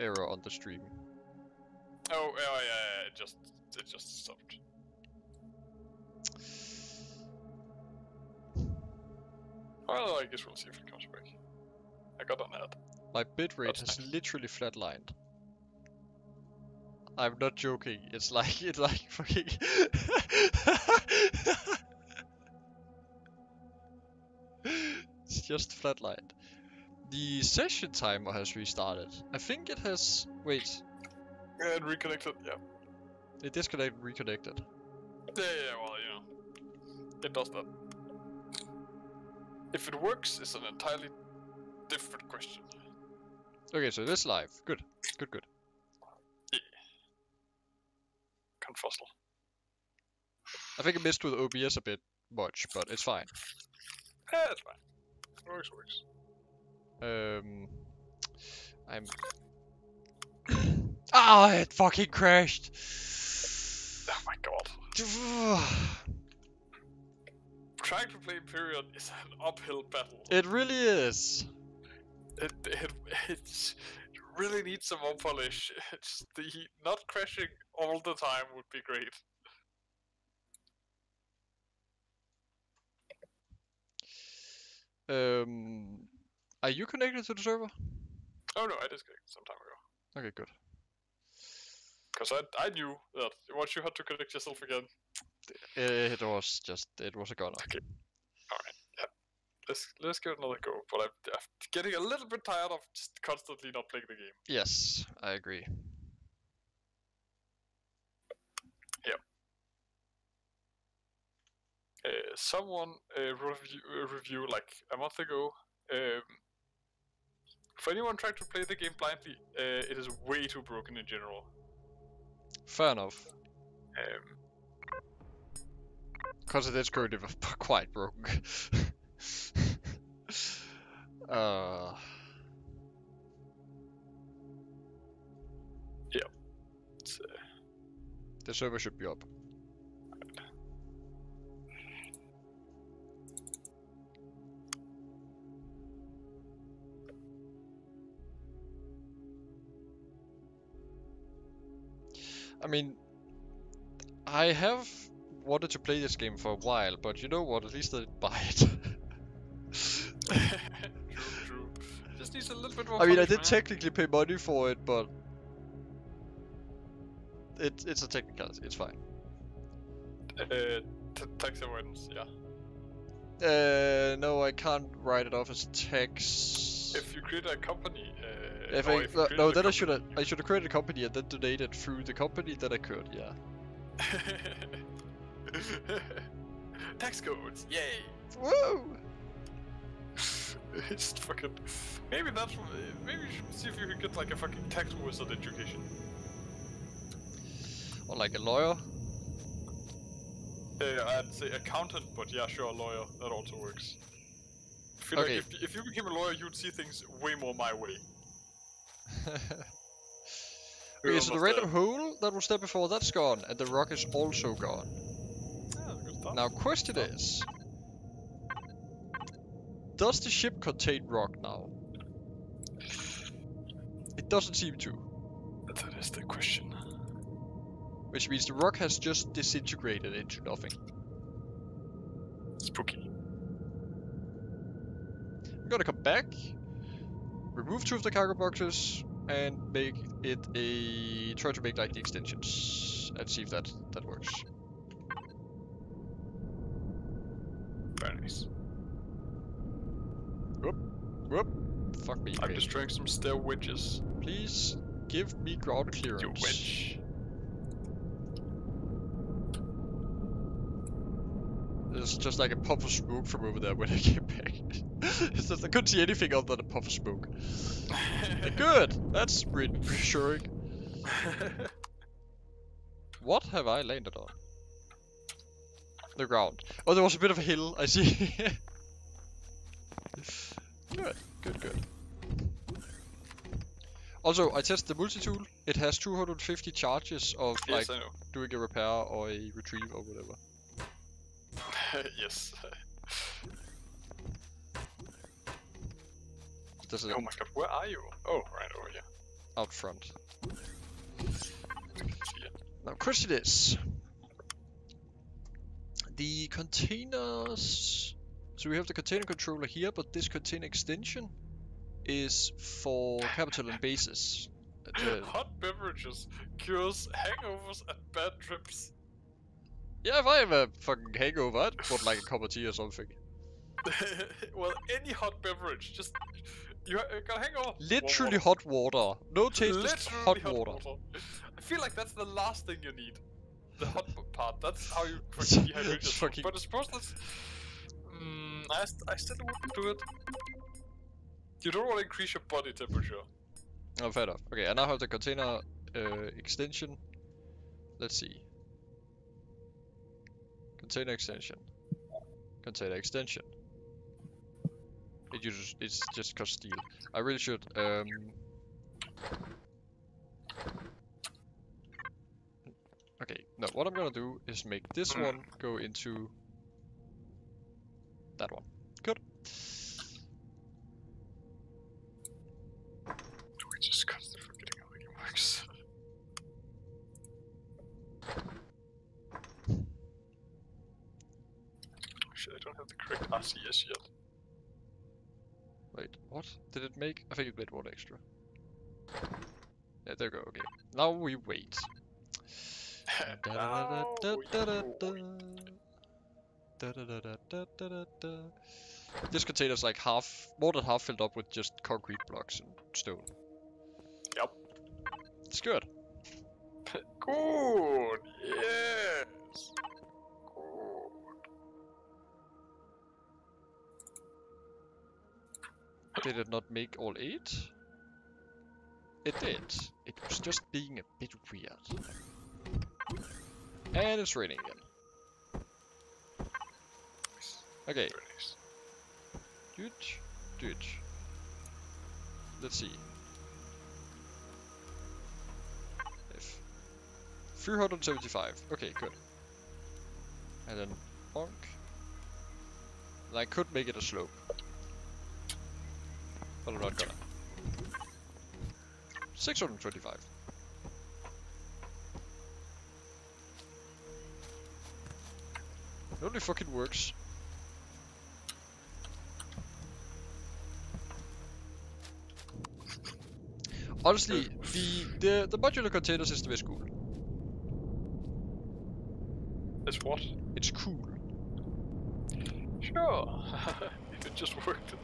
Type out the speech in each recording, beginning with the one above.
error on the stream. Oh, oh, yeah, yeah, yeah, it just, it just stopped. Well, I guess we'll see if it comes back. I got an ad. My bitrate has nice. literally flatlined. I'm not joking. It's like it's like fucking. it's just flatlined. The session timer has restarted. I think it has. Wait, And reconnected, yeah. it disconnected, reconnected. Yeah, yeah, well, you know. It does that. If it works, it's an entirely different question. Okay, so this live. Good, good, good. Confusel. I think I missed with OBS a bit much, but it's fine. Yeah, it's fine. Works, works. Um, I'm. Ah, it fucking crashed. Oh my god. Trying to play Empyrion is an uphill battle. it really is. It, it, it really needs some more polish. It's the not crashing all the time would be great. Um, are you connected to the server? Oh no, I disconnected some time ago. Okay, good. Because I, I knew that once you had to connect yourself again, It was just, it was a gunner. let's let's give it another go. But I'm, I'm getting a little bit tired of just constantly not playing the game. Yes, I agree. Uh, someone uh, a review, a review like a month ago. Um, for anyone trying to play the game blindly, uh, it is way too broken in general. Fair enough. Um, Because it is currently quite broken. uh, it's, uh, the server should be up. I mean, I have wanted to play this game for a while, but you know what? At least I didn't buy it. true, true. Just needs a little bit more. I mean, I did man. technically pay money for it, but it, it's a technicality. It's fine. Uh, t- tax avoidance, yeah. Uh, no, I can't write it off as tax. If you create a company, uh, If I, if no, no, then I should have I should have created a company and then donated through the company. Then I could, yeah. Tax codes, yay! Woo! it's fucking. Maybe that's. Maybe you should see if you can get like a fucking tax wizard education. Or like a lawyer. Uh, I'd say accountant, but yeah, sure, lawyer. That also works. I feel Okay. like if, if you became a lawyer, you'd see things way more my way. okay, so the almost random hole that was there before, that's gone, and the rock is also gone. Yeah, that's. Now, question is, does the ship contain rock now? It doesn't seem to, That is the question. which means the rock has just disintegrated into nothing. Spooky. I'm gonna come back, remove two of the cargo boxes, and make it a try to make like the extensions and see if that that works. Very nice. Whoop! Fuck me. I'm okay. destroying some stair wedges. Please give me ground clearance. You wedge. There's just like a puff of smoke from over there when I came back. it's just I couldn't see anything other than a puff of smoke. Good. That's re- reassuring. What have I landed on? The ground. Oh, there was a bit of a hill. I see. good, good, good. Also, I tested the multi-tool. It has 250 charges of like yes, know. doing a repair or a retrieve or whatever. yes. Does it? Oh my god, where are you? Oh, right over here. out front. Now, question is, the containers. So we have the container controller here, but this container extension is for capital and bases. Uh, Hot beverages cures hangovers and bad trips. Yeah, if I have a fucking hangover, I'd put like a cup of tea or something. well, any hot beverage, just you got hangover. Literally water. hot water. No taste, just Literally hot water. I feel like that's the last thing you need. The hot part. That's how you fucking dehydrate It's yourself. fucking- But I suppose that's. Mm, I, st- I still wouldn't do it. You don't want to increase your body temperature. Oh, fair enough. Okay, I now have the container uh, extension. Let's see. Container extension. Container extension. It uses it's just cost steel. I really should um Okay, now what I'm gonna do is make this one go into that one. Good. Do we just constantly I don't have the correct RCS yet. Wait, what? Did it make? I think it made one extra. Yeah, there we go, okay. Now we wait. This container's like half, more than half filled up with just concrete blocks and stone. Yep. It's good. Good. Yes. Did it not make all eight? It did. It was just being a bit weird. And it's raining again. Okay, dude, dude. Let's see. If 375. Okay, good. And then bonk. And I could make it a slope. But I'm 625. It only fucking works. Honestly, uh, the, the the modular container system is cool. That's what? It's cool. Sure. if it just worked.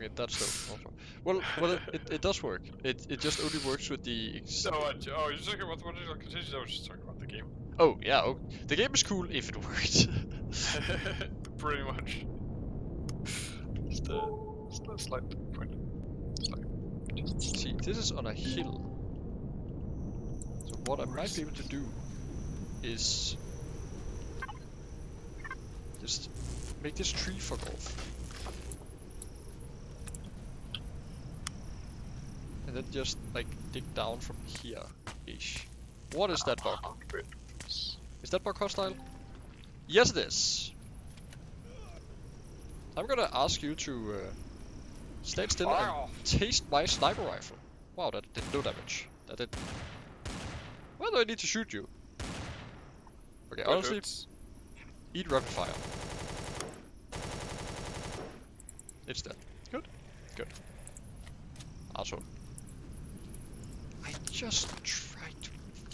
Okay, that's so. Well, well, it, it, it does work. It it just only works with the. Ex- No, I, uh, oh, you're talking about the. I was just talking about the game. oh yeah, oh, the game is cool if it worked. Pretty much. Just a, just a slight point. Just See, this is on a hill. So what I might be able to do is just make this tree fuck off. And then just like dig down from here ish. What is that bug? Is that bug hostile? Yes it is. I'm gonna ask you to uh, stand still and taste my sniper rifle. Wow, that did no damage. That did. Why do I need to shoot you? Okay, That honestly, hurts. eat rapid fire. It's dead. Good. Good. Asshole. Just tried to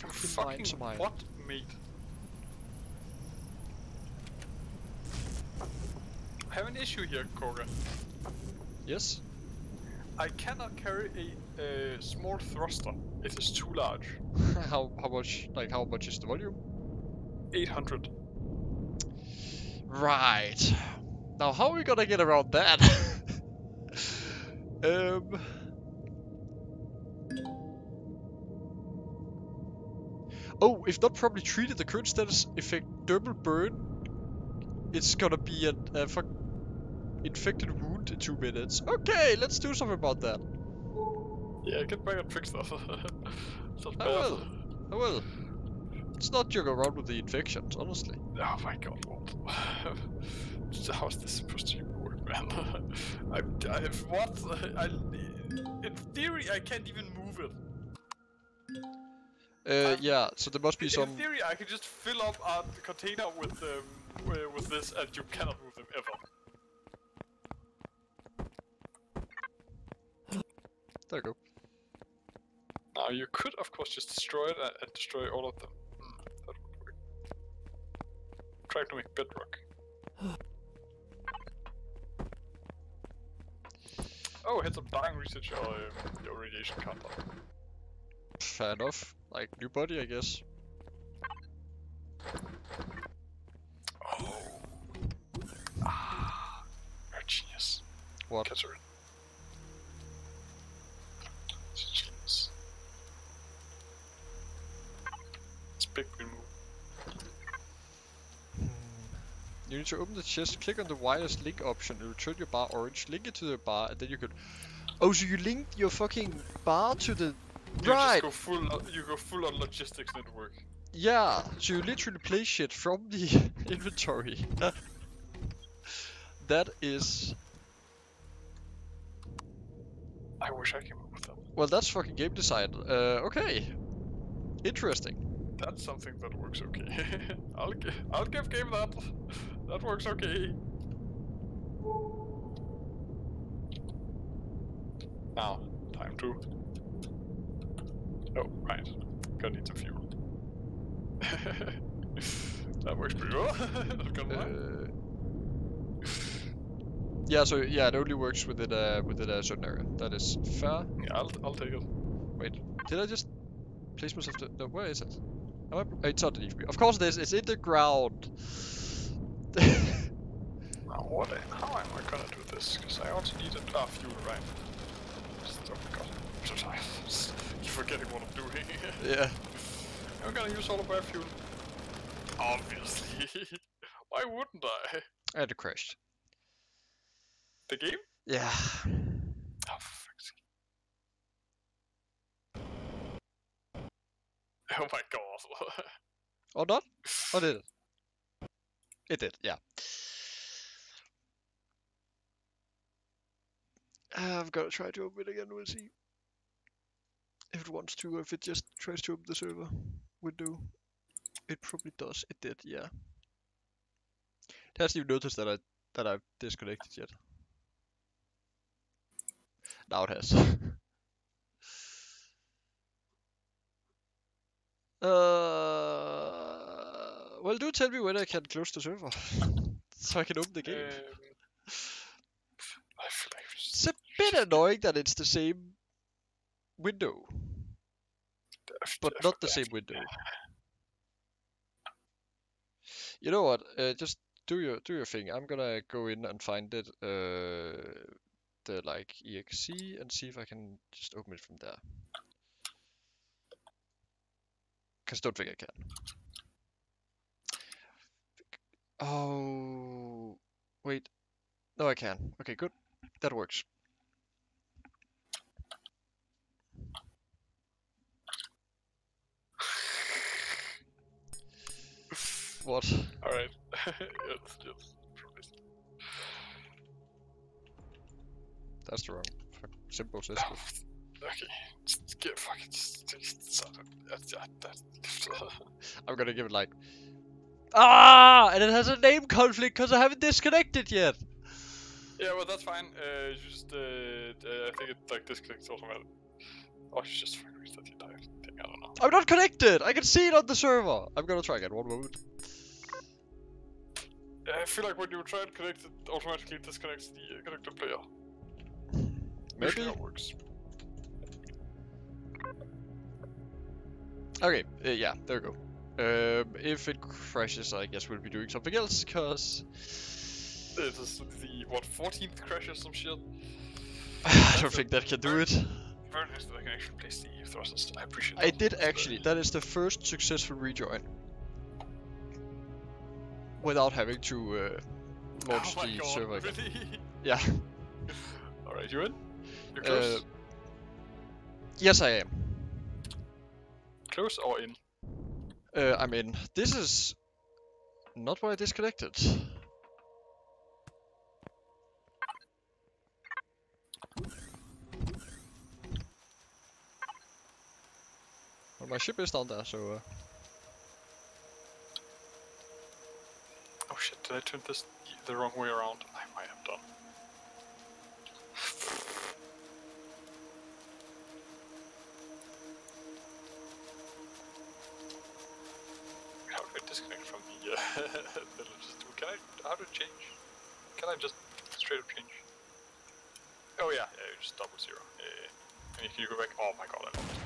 fucking fucking iron. what, mate? I have an issue here, Koga. Yes? I cannot carry a uh, small thruster. It is too large. how how much like how much is the volume? 800. Right. Now how are we gonna get around that? um Oh, if not properly treated, the current status effect double burn. It's gonna be a, infected wound in two minutes. Okay, let's do something about that. Yeah, get back that. it's not I will. I will. Let's not joke around with the infections, honestly. Oh my god, what? How is this supposed to work, man? I, I, what? I, in theory, I can't even move it. Uh, Um, yeah, so there must be In some. theory, I can just fill up a container with um, with this, and you cannot move them ever. There you go. Now you could, of course, just destroy it and, and destroy all of them. Hmm, that would work. Try to make bedrock. oh, hit some dying research or um, your radiation counter. Fair enough. Like new buddy, I guess. Oh. Ah. You're a genius. What? Catherine. It's a genius. It's big move. You need to open the chest, click on the wireless link option, it will turn your bar orange, link it to the bar, and then you could... Oh, so you link your fucking bar to the... You right! go full. You go full on logistics network. Yeah, so you literally play shit from the inventory. that is... I wish I came up with that. Well, that's fucking game design. Uh, okay. Interesting. That's something that works okay. I'll gi- I'll give game that. That works okay. Now, time to. Oh, right. Gonna need some fuel. that works pretty well. Not gonna lie. Uh, yeah, so yeah, it only works within a within a certain area. That is fair. Yeah, I'll I'll take it. Wait, did I just place myself to? No, where is it? Am I, oh, it's underneath me. Of course, it is. It's in the ground. Now, what? How am I gonna do this? Because I also need a ah, fuel, right? Just- Oh my god, I'm so tired. Keep forgetting what I'm doing. yeah. I'm gonna use all of my fuel. Obviously. Why wouldn't I? And it crashed. The game? Yeah. Oh, for fuck's. Oh my god. Or not? Or did it? It did. Yeah. I'm gonna try to open it again. We'll see if it wants to, or if it just tries to open the server window. It probably does. It did. Yeah. It hasn't even noticed that I that I've disconnected yet. Now it has. uh, well, do tell me when I can close the server, so I can open the game. Um, I feel like we It's a bit annoying that it's the same window, but not the same window. You know what? Uh, just do your do your thing. I'm gonna go in and find it, uh, the like exe, and see if I can just open it from there. Cause don't think I can. Oh, wait. No, I can. Okay, good. That works. What? Alright. yes. promise. That's the wrong simple system. Okay. Just get fucking. Just, just, that's, that, that, I'm gonna give it like. Ah! And it has a name conflict because I haven't disconnected yet. Yeah, well, that's fine. Uh, just, uh, uh, I think it like disconnects automatically. Oh, you just fucking reset the entire thing. I don't know. I'm not connected. I can see it on the server. I'm gonna try again. One moment. I feel like when you try and connect it, automatically disconnects the uh, connected player. Usually Maybe. that works. Okay. Uh, yeah. There we go. Um, if it crashes, I guess we'll be doing something else. Cause It is the what 14th crash or some shit. I don't think that can do it. Very nice that I can actually place the thrusters. I appreciate. I did actually. That is the first successful rejoin without having to uh, launch oh the God, server again. Really? Yeah. Alright, you in? You're uh, close? Uh, yes, I am. Close or in? Uh, I'm in. This is not why I disconnected. My ship is down there, so... Uh... shit, did I turn this the wrong way around? I might have done. How do I disconnect from the, uh? Can I, how do I change? Can I just straight up change? Oh yeah, yeah, just double zero. Yeah, yeah. And if you go back? Oh my god, I love it.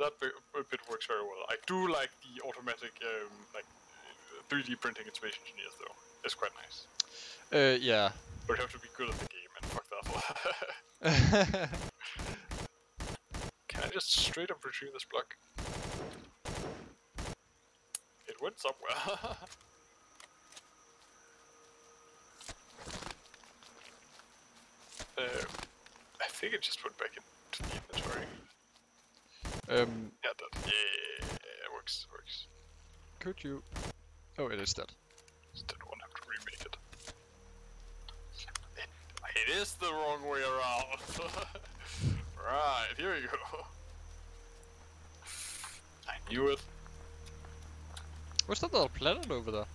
That bit, bit works very well. I do like the automatic, um, like, 3D printing in Space Engineers though. It's quite nice. uh, yeah. But you have to be good at the game and fuck that. Can I just straight up retrieve this block? It went somewhere. uh, I think it just went back into the inventory. um, Yeah, that. Yeah, it works. Works. could you? Oh, it is dead. Still won't have to remake it. It, it is the wrong way around. right, here we go. I knew it. What's that little planet over there?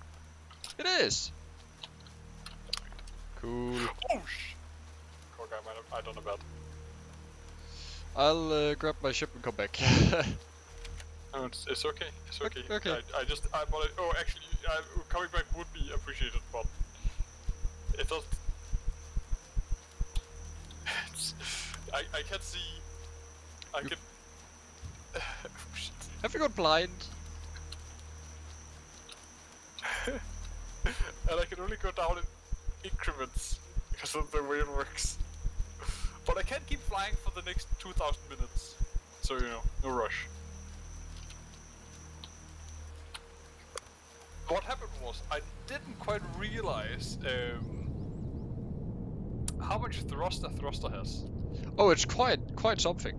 It is. Cool. Oh sh! Okay, I might have, I don't know about. I'll uh, grab my ship and come back. No, it's, it's okay. It's okay. Okay, okay. I, I just I it. Oh, actually, I, coming back would be appreciated, but it does. It's, I I can't see. I You- can. oh. Have you got blind? and I can only go down in increments because of the way it works. But I can keep flying for the next 2,000 minutes, so you know, no rush. What happened was I didn't quite realize um, how much thrust a thruster has. Oh, it's quite quite something.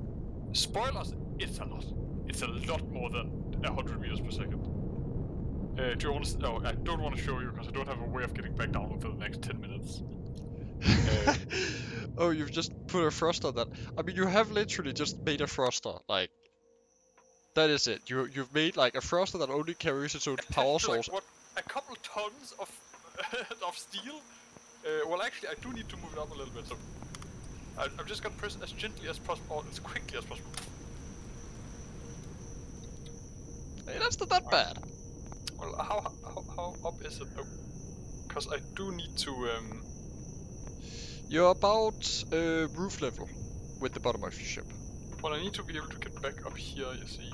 Spoilers, it's a lot. It's a lot more than 100 meters per second. Uh, do you want to? No, I don't want to show you because I don't have a way of getting back down within the next 10 minutes. oh, you've just put a thruster on that. I mean, you have literally just made a thruster. Like, that is it. You you've made like a thruster that only carries its own power to, like, source. what? A couple tons of of steel. Uh, well, actually, I do need to move it up a little bit. So I, I'm just gonna press as gently as possible, or as quickly as possible. Hey, that's not that bad. Well, how how, how up is it? Because I do need to. Um, You're about uh, roof level with the bottom of your ship. Well, I need to be able to get back up here. You see.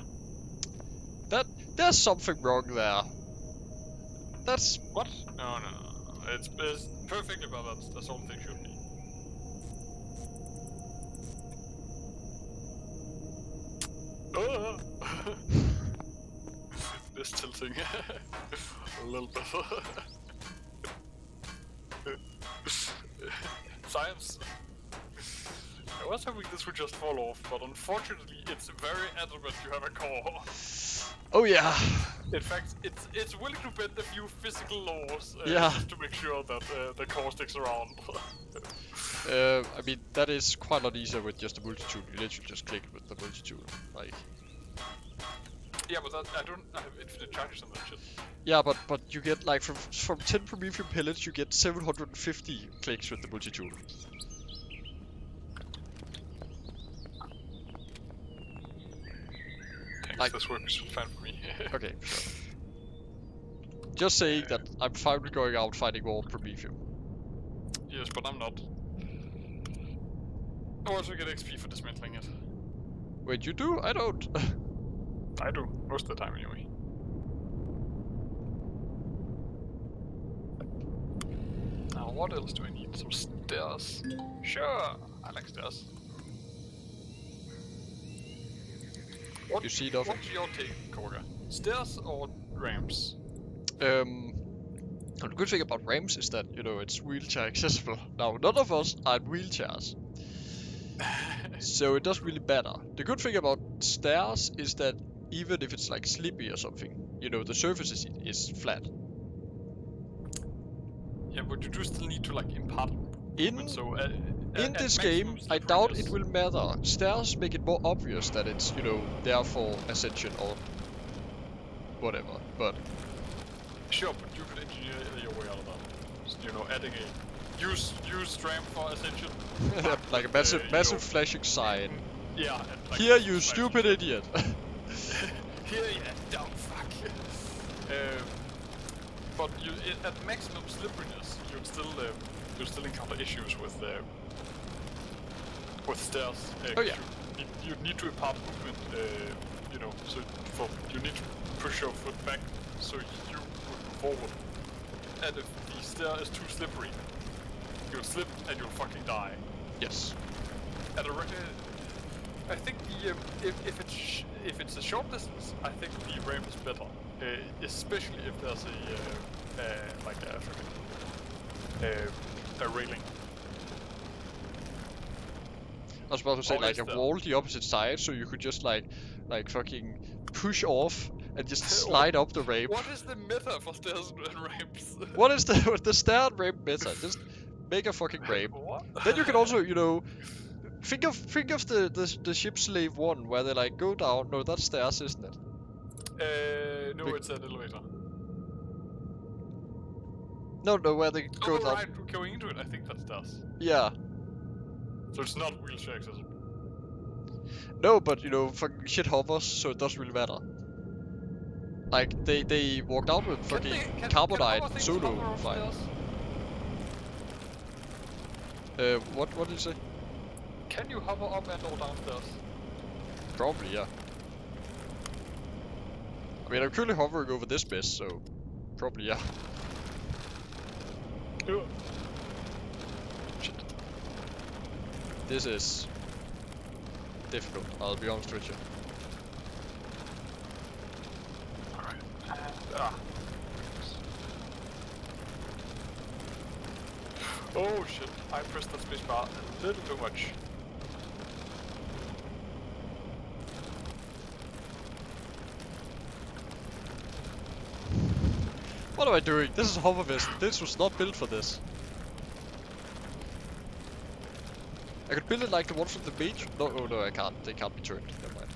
That there's something wrong there. That's What? No, no, no. It's, it's perfectly balanced. That's all thing should be. Ah! this tilting a little bit. Science. I was hoping this would just fall off, but unfortunately, it's very adamant you have a core. oh yeah. In fact, it's it's willing to bend a few physical laws uh, Yeah. just to make sure that uh, the core sticks around. Uh, I mean that is quite a lot easier with just a multi-tool. You literally just click with the multi-tool. Like yeah, but that, I don't have infinite charges on that shit. yeah, but but you get like from from 10 Promethium pellets you get 750 clicks with the multi-tool. Like- this works fine for me. Okay, sure. Just saying that I'm fine with going out fighting more Promethium. yes, but I'm not. I also get XP for dismantling it. Wait, you do? I don't. I do, most of the time anyway. Now, what else do I need? Some stairs. Sure, I like stairs. What, You see nothing. What's your take, Korga? Stairs or ramps? Um, the good thing about ramps is that, you know, it's wheelchair accessible. Now, none of us are in wheelchairs, so it doesn't really matter. The good thing about stairs is that even if it's like slippy or something, you know, the surface is, is flat. yeah, but you do still need to like impart In so uh, in this game, I doubt it will matter. Stairs make it more obvious that it's, you know, there for ascension or whatever. But Sure, but you could engineer your way out of that. So, you know, adding a use use ramp for ascension. like a massive, uh, you massive know, flashing sign. Yeah. Like, Here, you flash- stupid idiot. Here, you dumb fuck. um, but you, at maximum slipperiness, you'd still uh, you'd still encounter issues with uh, with stairs. Uh, Oh, yeah. You, you need to impart movement. Uh, you know, so for you need to push your foot back so you would move forward. And if the stair is too slippery, you'll slip and you'll fucking die. yes. At a, re- uh, I think the um, if, if it's sh- if it's a short distance, I think the ramp is better, uh, especially if there's a uh, uh, like a uh, a railing. I was about to say like a wall the opposite side, so you could just like, like fucking push off and just slide up the ramp. What is the meta for stairs and ramps? What is the the stair and ramp meta? Just make a fucking ramp. What? Then you can also, you know, think of think of the the, the ship slave one where they like go down. No, that's stairs, isn't it? Uh, no, it's an elevator. No, no, where they go oh, down. right, going into it, I think that's stairs. Yeah. So it's not wheelchair accessible. No, but you know, fucking shit hovers, so it doesn't really matter. Like they they walked out with Can fucking they- can- can carbonite hover things solo hover Uh, what what did you say? Can you hover up and or downstairs? Probably, yeah. I mean, I'm currently hovering over this base, so probably, yeah. Yeah. Shit. This is difficult, I'll be honest with you. Alright. Ah. Oh shit, I pressed the that spacebar a little too much. What am I doing? This is hover vest. This was not built for this. I could build it like the one from the beach. No, oh no, I can't. They can't be turned. Never mind.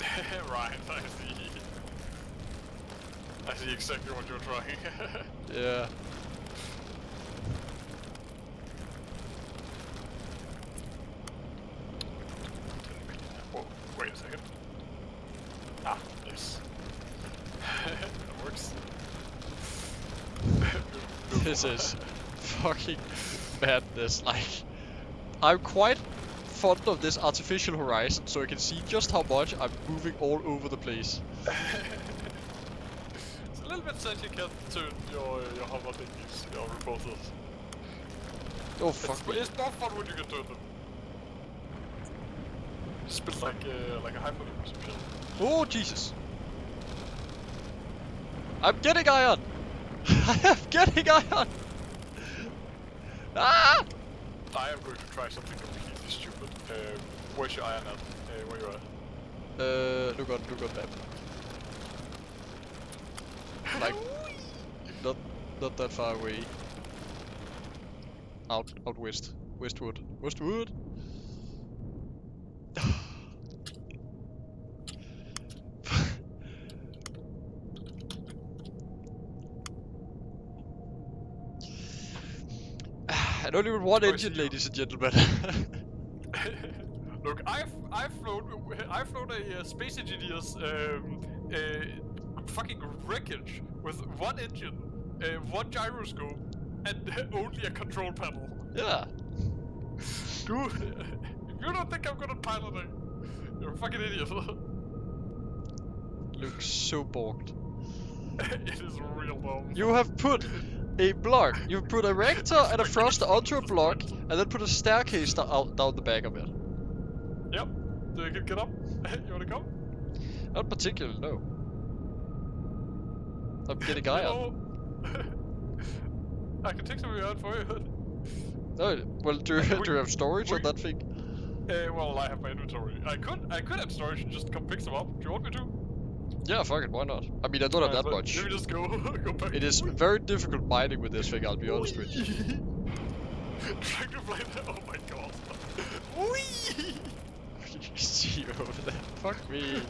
right, I see. I see exactly what you're trying. Yeah. Whoa, wait a second. Ah, yes. that works. This is fucking madness. Like, I'm quite fond of this artificial horizon, so I can see just how much I'm moving all over the place. it's a little bit sad you can't turn your, your hover thingies, your repulsors. Oh It's, fuck me. it's more fun when you can turn them. Build like, uh, like a hyperloop or some shit. Oh Jesus! I'm getting iron. I am getting iron. Ah! I am going to try something completely stupid. Uh, where's your iron at? Uh, where you at? Uh, look on, look on map. Like, not, not that far away. Out, out west, westward, westward. And only with one engine, ladies and gentlemen. Look, I've I've flown I've flown a uh, space engineer's um, uh, fucking wreckage with one engine, uh, one gyroscope, and only a control panel. yeah. Dude, if you don't think I'm good at piloting, you're a fucking idiot. Looks so borked. it is real dumb. You have put a block. You've put a rector and a thruster onto a block, and then put a staircase out down the back of it. Yep. Do you can get up? you wanna come? Not particularly, no. I'm getting iron. I can take some of your iron for you. Oh, well, do, We- do you have storage on that thing? Uh, well, I have my inventory. I could, I could have storage and just come pick some up. Do you want me to? Yeah, fuck it, why not? I mean, I don't have that much. Let me just go, go back. It is very difficult mining with this thing, I'll be honest with you. Trying to play that. Oh my god. Whee! See you over there. Fuck me.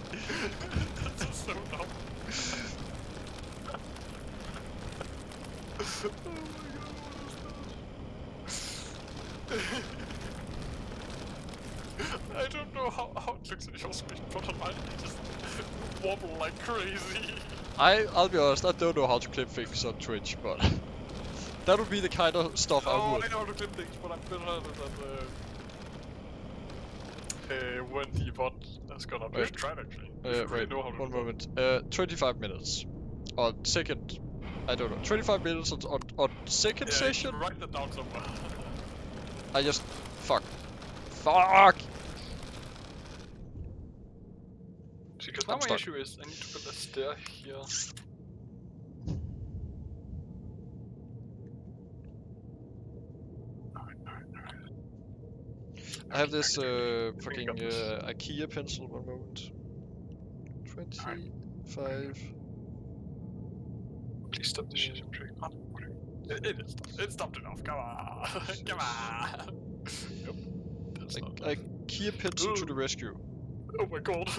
That's so dumb. oh my god, what is that? I don't know how, how it looks at your screen, but on mine it just wobble like crazy. I, I'll be honest, I don't know how to clip things on Twitch, but that would be the kind of stuff I Oh, would. I know how to clip things, but I'm better than uh, uh, when the bot has gone up. Uh, You should try it actually. Uh, should really wait, know how one moment. Uh, 25 minutes. On second, I don't know. 25 minutes on, on, on second Yeah, session? Write that down somewhere. I just, fuck. Fuck! Because I'm now my stuck. issue is I need to build a stair here. I have this uh, fucking uh, IKEA pencil, one moment. 25. Please stop the shit I'm whatever. It, it is stopped. It stopped enough. Come on. Come on. Nope. That's not. Like, IKEA pencil to the rescue. Oh my god.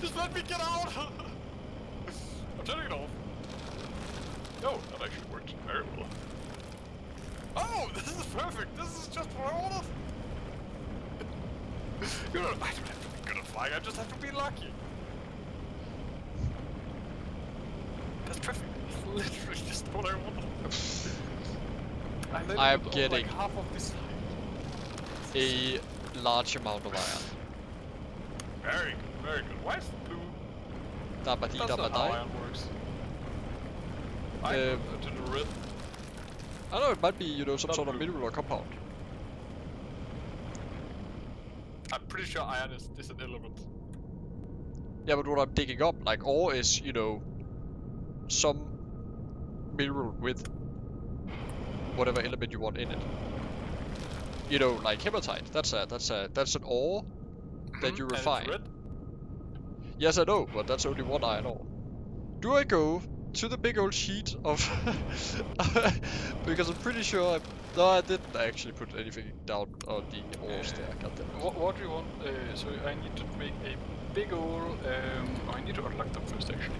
Just let me get out! I'm turning it off. No, that actually worked very well. Oh, this is perfect! This is just what I wanted! you know, I don't have to be good at flying, I just have to be lucky. That's perfect. It's literally just what I wanted. I landed I'm getting- like half of this A large amount of iron. Very good, very good. Why is it blue? Dabadi That's not how dabadai. iron works. I um, go to the red. I know it might be, you know, some Not sort of blue. mineral or compound. I'm pretty sure iron is, is an element. Yeah, but what I'm digging up, like ore is, you know, some mineral with whatever element you want in it. You know, like hematite. That's a that's a that's an ore that Mhm, you refine. Yes, I know, but that's only one iron ore. Do I go to the big old sheet of? because I'm pretty sure I. No, I didn't actually put anything down on the ores there. God. What, what do you want? Uh, so I need to make a big ol' um, I need to unlock them first actually.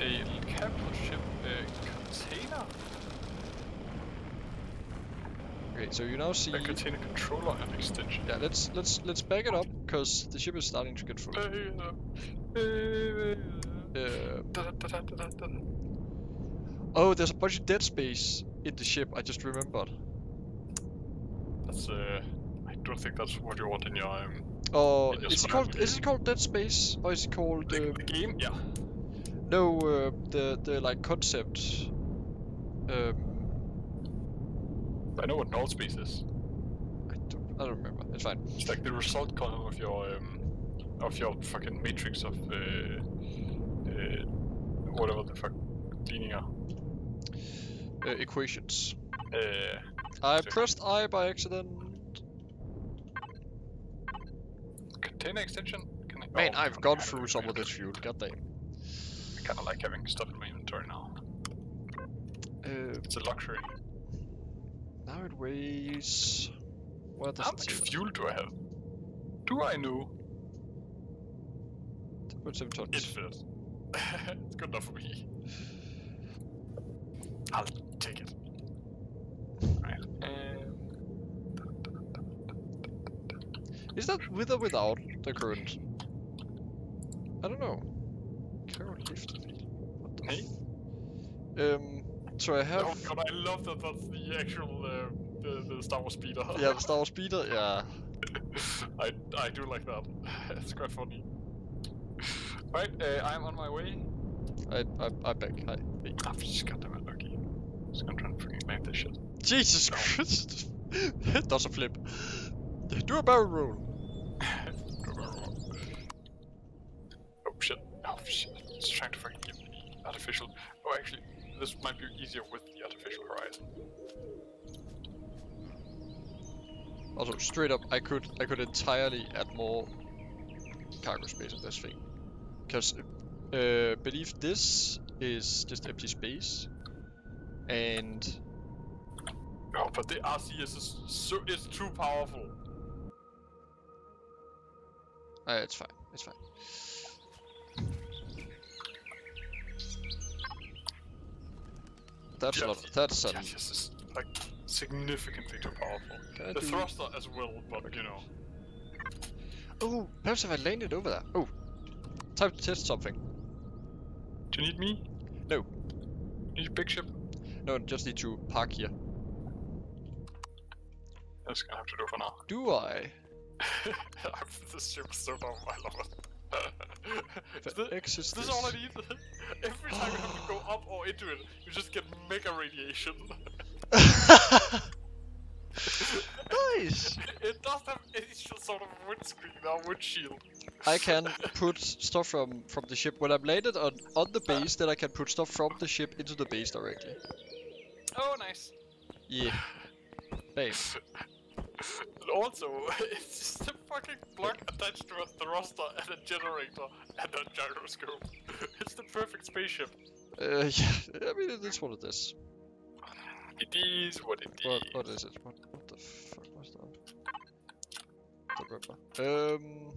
A capital ship uh, container? Okay, so you now see. A container controller and extension. Yeah, let's let's let's back it up because the ship is starting to get full. Uh, oh, there's a bunch of dead space in the ship. I just remembered. That's uh, I don't think that's what you want in your um, Oh, In your is it survival called is it called Dead Space or is it called the, uh, the game. Yeah. no uh, the the like concept? Um, I know what null space is. I don't I don't remember. It's fine. It's like the result column of your um, of your fucking matrix of uh, uh, whatever the fuck linear. Uh, equations. Uh, I Sure. pressed I by accident. container extension. Can I, Man, oh, I've gone through some of this fuel. God damn. I kind of like having stuff in my inventory now. Uh, It's a luxury. Now it weighs. What does How it much fuel do I have? Do I know? 2.7 tons. Infinite. it's good enough for me. I'll take it. Right. Um, Is that with or without the current? I don't know. Current lift. What the Hey. Um. So I have. oh god, I love that that's the actual uh, the, the Star Wars speeder. Yeah, the Star Wars speeder. Yeah. I I do like that. it's quite funny. Right, uh, I'm on my way. I I I back. Hi. Hey. I've just got them lucky. Just gonna try and freaking make this shit. Jesus Christ! it does a flip. Do a barrel roll. oh shit! Oh shit! It's trying to fucking give me artificial. Oh, actually, this might be easier with the artificial horizon. Also, straight up, I could I could entirely add more cargo space on this thing. Because uh, believe this is just empty space, and Oh, but the RCS is so it's too powerful. uh, it's fine. It's fine. That's a lot. That's a. Yeah, this is like significantly too powerful. The thruster as well, but you know. Oh, perhaps if I landed over there. Oh, time to test something. Do you need me? No. Need a big ship? No, just need to park here. That's gonna have to do for now. Do I? this ship is so dumb, I love it. The this is all I need. Every time you have to go up or into it, you just get mega radiation. nice. it doesn't have any sort of windscreen or windshield. I can put stuff from from the ship when I'm landed on on the base. Then I can put stuff from the ship into the base directly. Oh, nice. Yeah. Bam. And also, it's just a fucking block attached to a thruster and a generator and a gyroscope. It's the perfect spaceship. Uh, yeah. I mean, it is what it is. It is what it is. What what is it? What what the fuck was that? Um.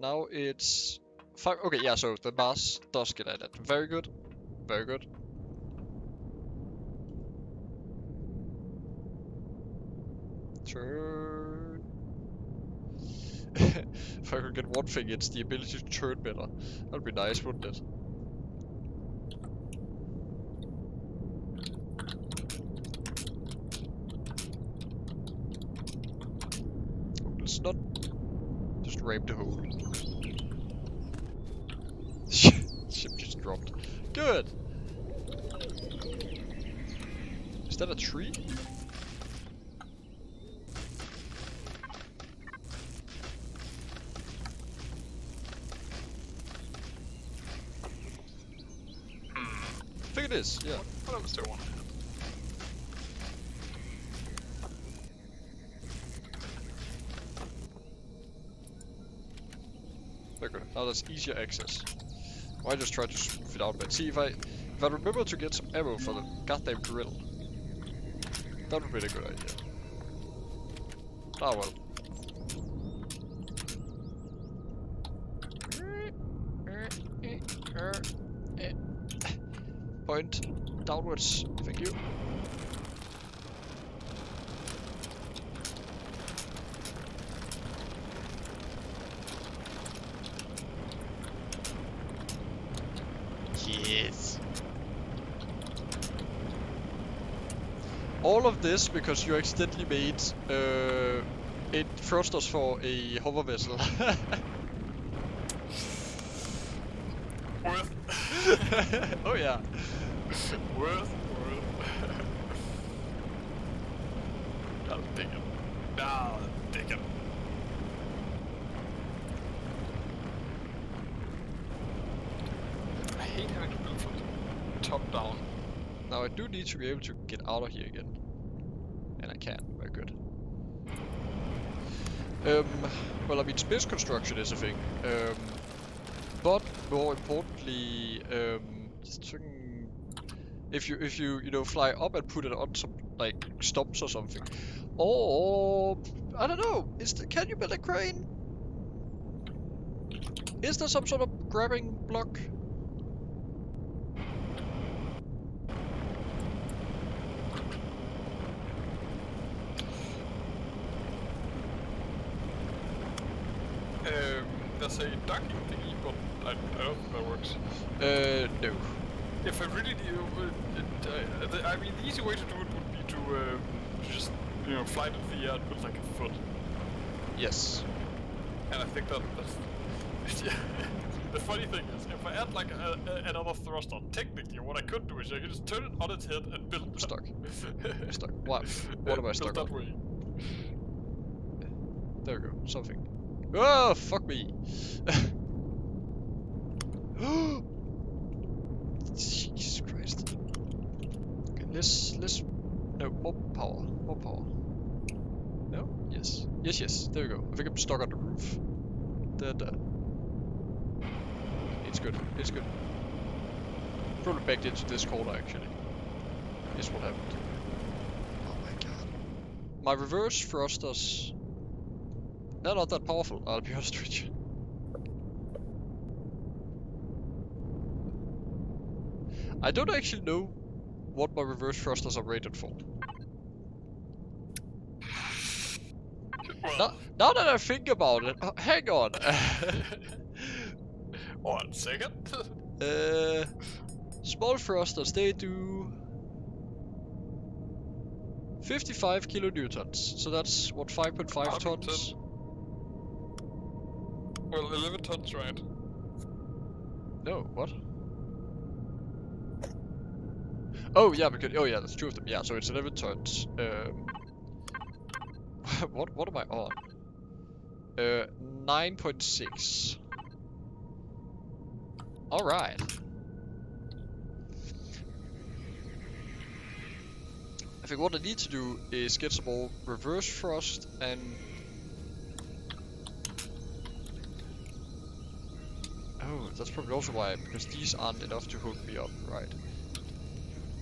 Now it's five. Okay, yeah. So the mass does get added. Very good. Very good. Turn. if I could get one thing, it's the ability to turn better. That'd be nice, wouldn't it? Let's not just rape the hole. Ship just dropped. Good. Is that a tree? Is, yeah. What else do I want? Very good. Now that's easier access. I just try to smooth it out a bit? See if I if I remember to get some ammo for the goddamn drill. That would be a good idea. Ah well. Point downwards. Thank you. Yes. All of this because you accidentally made uh, it thrusters for a hover vessel. Oh yeah. Worth. Worth. I'll dig it. Now, dig it. I hate having to build from top down. Now I do need to be able to get out of here again. And I can, very good. Um, well I mean space construction is a thing. Um, but more importantly, um, just thinking if you if you you know fly up and put it on some like stumps or something, or I don't know, is the, can you build a crane? Is there some sort of grabbing block? Um, there's a docking thingy, but I, I don't think that works. Uh, no. If I really do, uh, it, uh, the, I mean, the easy way to do it would be to, um, to just, you know, fly it into the air and put like a foot. Yes. And I think that that's. the funny thing is, if I add like a, a, another thruster, technically what I could do is I could just turn it on its head and build. Stuck. Stuck. What? What am I stuck that on? way. There we go. Something. Oh, fuck me. Jesus Christ. Less, less, no, more power, more power. No? Yes. Yes, yes. There we go. I think I'm stuck on the roof. There, there. It's good. It's good. Probably backed into this corner, actually. Is what happened. Oh my god. My reverse thrusters... They're not that powerful, I'll be honest with you. I don't actually know what my reverse thrusters are rated for. Well, Now, now that I think about it, hang on. one second. uh, small thrusters, they do 55 kilonewtons. So that's what 5.5 How tons. ton? Well, 11 tons, right? No, what? Oh yeah, because oh yeah, that's two of them. Yeah, so it's 11 tons. Um, what what am I on? Uh, 9.6. All right. I think what I need to do is get some more reverse thrust and Oh, that's probably also why, because these aren't enough to hook me up, right?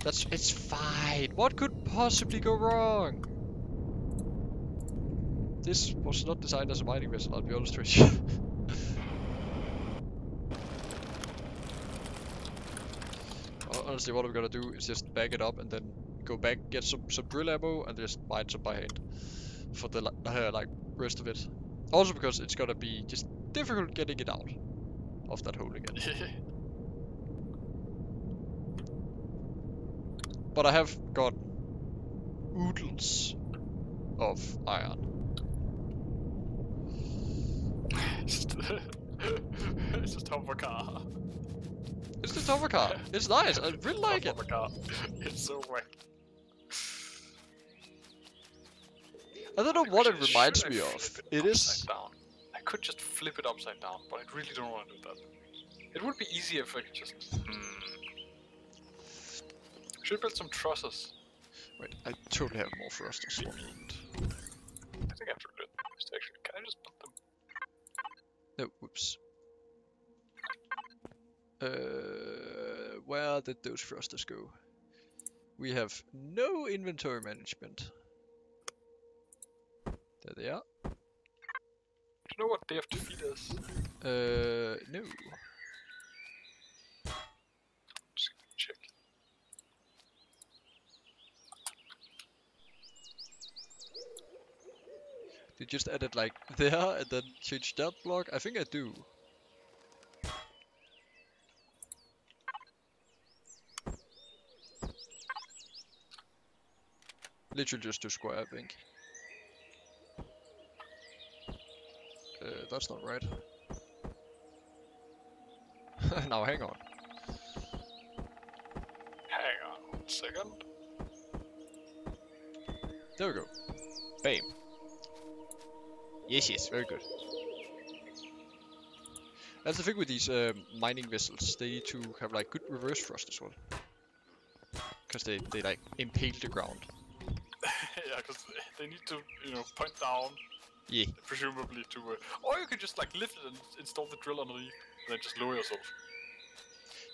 That's- it's fine! What could possibly go wrong? This was not designed as a mining vessel, I'll be honest with you. Honestly, what I'm gonna do is just back it up and then go back, get some, some drill ammo, and just mine some by hand. For the, uh, like, rest of it. Also because it's gonna be just difficult getting it out of that hole again. But I have got oodles of iron. it's just, it's just car. It's the hover car. It's nice. I really like it. Car. It's so whack. I don't know what it reminds me of. it It is. Down? I could just flip it upside down, but I really don't want to do that. It would be easier if I could just. Hmm. Should build some trusses. Wait, I totally have more thrusters. I think I have to. Actually, can I just put them? No, whoops. Uh, where did those thrusters go? We have no inventory management. There they are. Do you know what they have to feed us? Uh, no. Just gonna check. They just added like there and then change that block? I think I do. Literally just two square, I think. Uh, that's not right. now hang on. Hang on one second. There we go. Bam. Yes, yes, very good. That's the thing with these um, mining vessels. They need to have like good reverse thrust as well. Because they, they like impale the ground. yeah, because they need to, you know, point down, Yeah. presumably to. Uh, or you could just like lift it and install the drill underneath, and then just lower yourself.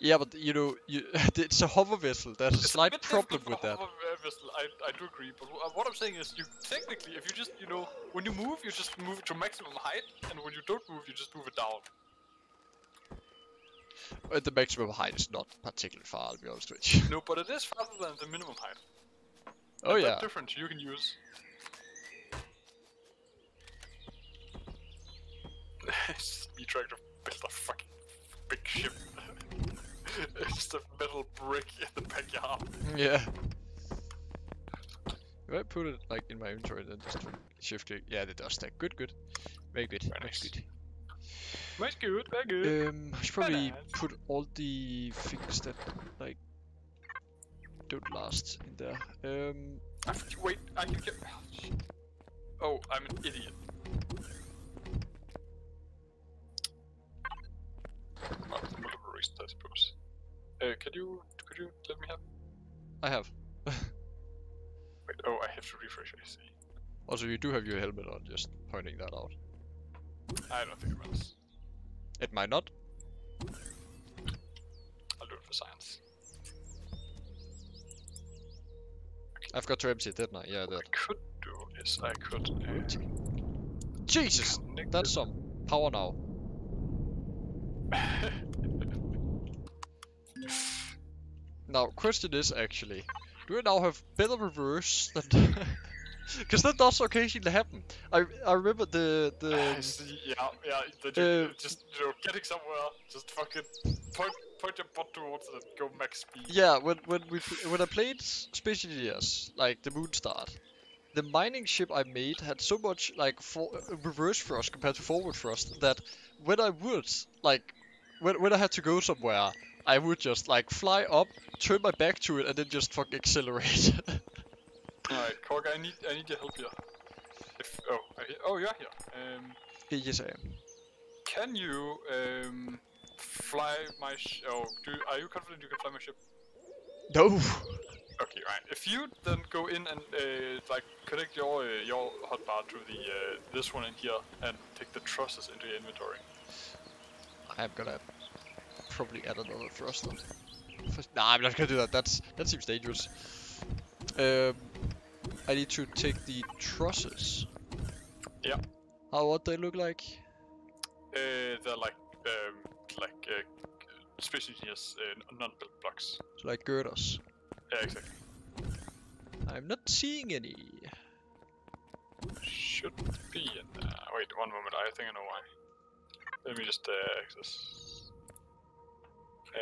Yeah, but you know, you, it's a hover vessel. There's a It's slight bit problem with that. hover vessel, I, I do agree, but what I'm saying is, you technically, if you just, you know, when you move, you just move it to maximum height, and when you don't move, you just move it down. Uh, the maximum height is not particularly far, I'll be honest with you. No, but it is faster than the minimum height. Oh And yeah. different you can use. it's just me trying to build a fucking big ship. it's just a metal brick in the backyard. Yeah. If I put it like in my inventory, then just shift click. Yeah, the dust stack. Good, good. Very good. Very Very nice. good. Very good, very good. Um, I should probably nice. put all the things that like don't last in there. Um, I think- wait, I can get. oh. Oh, I'm an idiot. Well, for I suppose. Uh, could you could you let me have? I have. Oh, I have to refresh. I see. Also, you do have your helmet on, just pointing that out. I don't think it matters. It might not. I'll do it for science. I've got to empty it, didn't I? Yeah, did. I could do is I could uh, Jesus! That's some power now. Now, question is actually, do I now have better reverse than? Because that does occasionally happen. I I remember the the yeah, yeah. That Uh, just you know, getting somewhere, just fucking point point your butt towards it and go max speed. yeah when when we when I played Space Engineers like the Moonstart, the mining ship I made had so much like for, uh, reverse thrust compared to forward thrust that when I would like when when I had to go somewhere, I would just like fly up, turn my back to it, and then just fucking accelerate. Alright, Korg, I need I need your help here. If oh I, oh you're here. Um, yes, I am. can you um fly my sh- oh do are you confident you can fly my ship? No. Okay, right. If you then go in and uh, like connect your uh, your hotbar to the uh, this one in here and take the trusses into your inventory. I'm gonna probably add another thruster. Nah, I'm not gonna do that. That's that seems dangerous. Um, I need to take the trusses. Yeah. How what they look like? Uh, they're like um, like uh, space engineers uh, non-built blocks. So like girders. Yeah, exactly. I'm not seeing any. Should be in there. Wait, one moment. I think I know why. Let me just uh, access. Uh.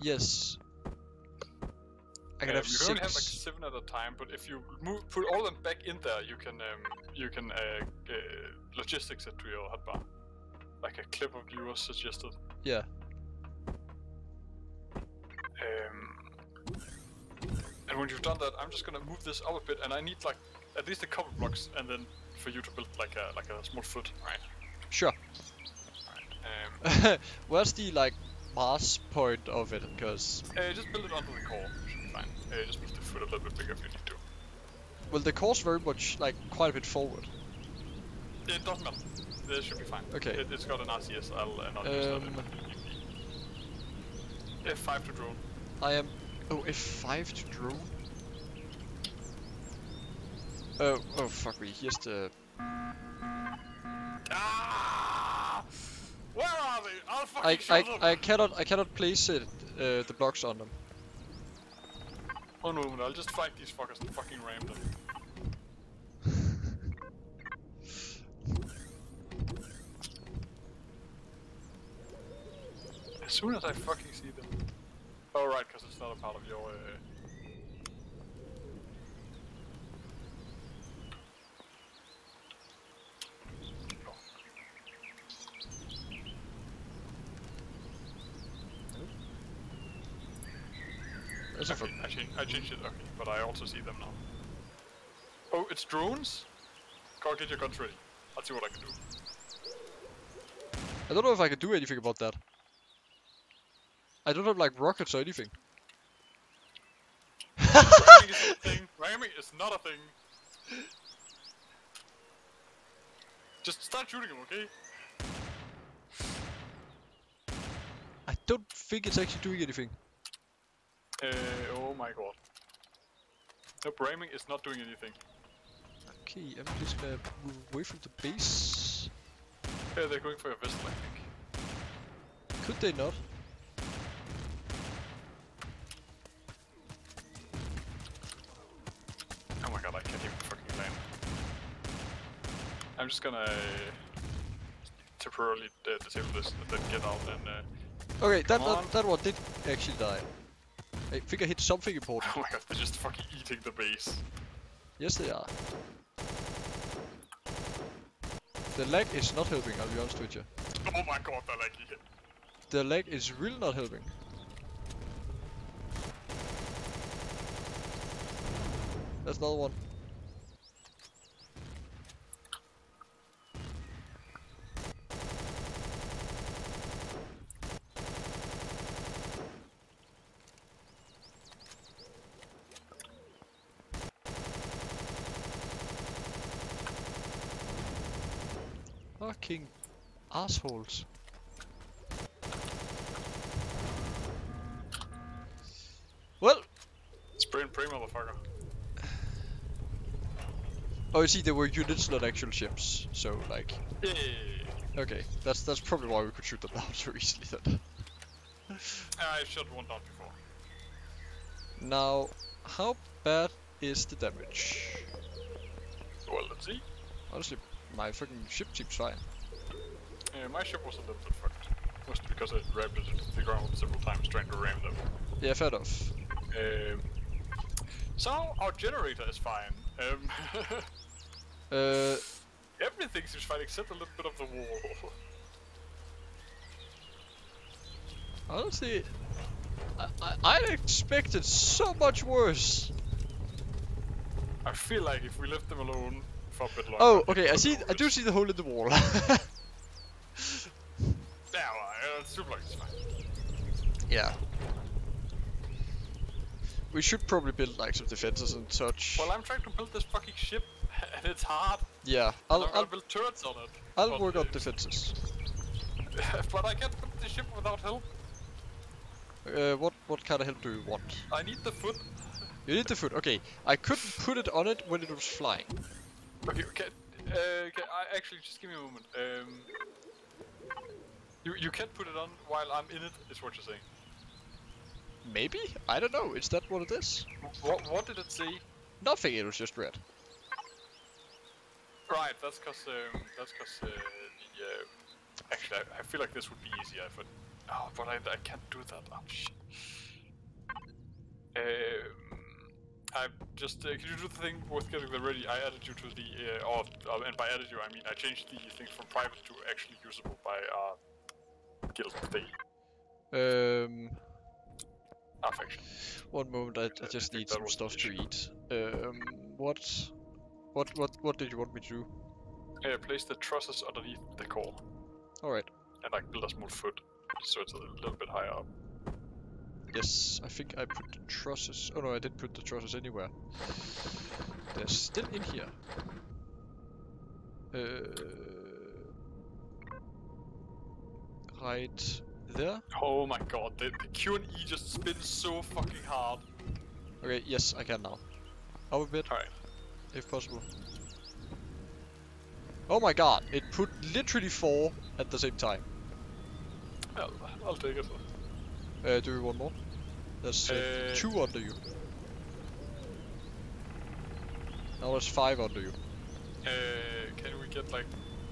Yes. I can Um, have you six. can only have like seven at a time, but if you move, put all them back in there, you can um, you can uh, uh, logistics it to your hotbar, like a clip of viewers suggested. Yeah. Um, and when you've done that, I'm just gonna move this up a bit, and I need like at least a couple blocks, and then for you to build like a like a small foot, right? Sure. Right. Um, Where's the like mass point of it? Because uh, just build it onto the core. Should be fine. Uh, just make the foot a little bit bigger if you need to. well, the core's very much like quite a bit forward. It doesn't matter. This should be fine. Okay. It, it's got an RCSL and not use that Um, F5 to drone. I am. Oh, F5 to drone. Oh, oh fuck me. Here's the. Ah! Where are they? I'll fucking I, I, them. I cannot I cannot place it uh, the blocks on them. One moment, I'll just fight these fuckers and fucking ram them. As soon as I fucking see them. Oh right, because it's not a part of your. Uh... A Okay, I, changed, I changed it, okay, but I also see them now. Oh, it's drones? Go get your guns ready. I'll see what I can do. I don't know if I can do anything about that. I don't have like rockets or anything. Ramming is a thing. Is not a thing. Just start shooting them, okay? I don't think it's actually doing anything. Uh, oh my god. Nope, Braming is not doing anything. Okay, I'm just gonna move away from the base. Yeah, they're going for your vessel, I think. Could they not? Oh my god, I can't even fucking land. I'm just gonna temporarily uh, disable this and then get out and uh, Okay, that, on. that that one did actually die. I think I hit something important. oh my god, they're just fucking eating the base. Yes, they are. The lag is not helping, I'll be honest with you. Oh my god, they're like eating. The lag is really not helping. That's another one. Fucking assholes. Well, Sprint pre motherfucker. oh, you see, there were units, not actual ships. So, like, Yeah, okay, that's that's probably why we could shoot them down so easily then. I shot one down before. Now, how bad is the damage? Well, let's see. Honestly, my fucking ship seems fine. Uh, my ship was a little bit fucked. Mostly because I rammed it into the ground several times trying to ram them. Yeah, fair enough. Um, so, our generator is fine. Um, Uh, everything seems fine except a little bit of the wall. honestly, I, I, I expected so much worse. I feel like if we left them alone for a bit longer... Oh, okay, I see, I do see the hole in the wall. Yeah, it's super like it's fine. yeah. We should probably build like some defenses and such. Well, I'm trying to build this fucking ship, and it's hard. yeah, I'll, gonna I'll, build turrets on it. I'll work on defenses. but I can't build the ship without help. Uh, what what kind of help do you want? I need the foot. You need the foot. Okay, I couldn't put it on it when it was flying. Okay, okay, uh, okay. I actually just give me a moment. Um, you you can't put it on while I'm in it. Is what you're saying? Maybe? I don't know. Is that what it is? What what did it say? Nothing. It was just red. Right, that's cause um, that's cause uh, the uh, actually I, I feel like this would be easier if it. Oh, but I, I can't do that. Oh shit. Um, I just uh, can you do the thing with getting them ready? I added you to the uh, or uh, and by added you I mean I changed the thing from private to actually usable by our guild thing Um, affection. one moment. I, I I just need some stuff to eat. Um, what, what, what, what did you want me to do? Uh, place the trusses underneath the core All right. and like build a small foot so it's a little bit higher up. Yes, I think I put the trusses. Oh no, I didn't put the trusses anywhere. They're still in here. Uh, right there. Oh my god, the, the Q and E just spins so fucking hard. Okay, yes, I can now. Up a bit, Alright. if possible. Oh my god, it put literally four at the same time. I'll, I'll take it. Uh, do you want more? There's uh, Uh, two under you. Now there's five under you. Uh, can we get like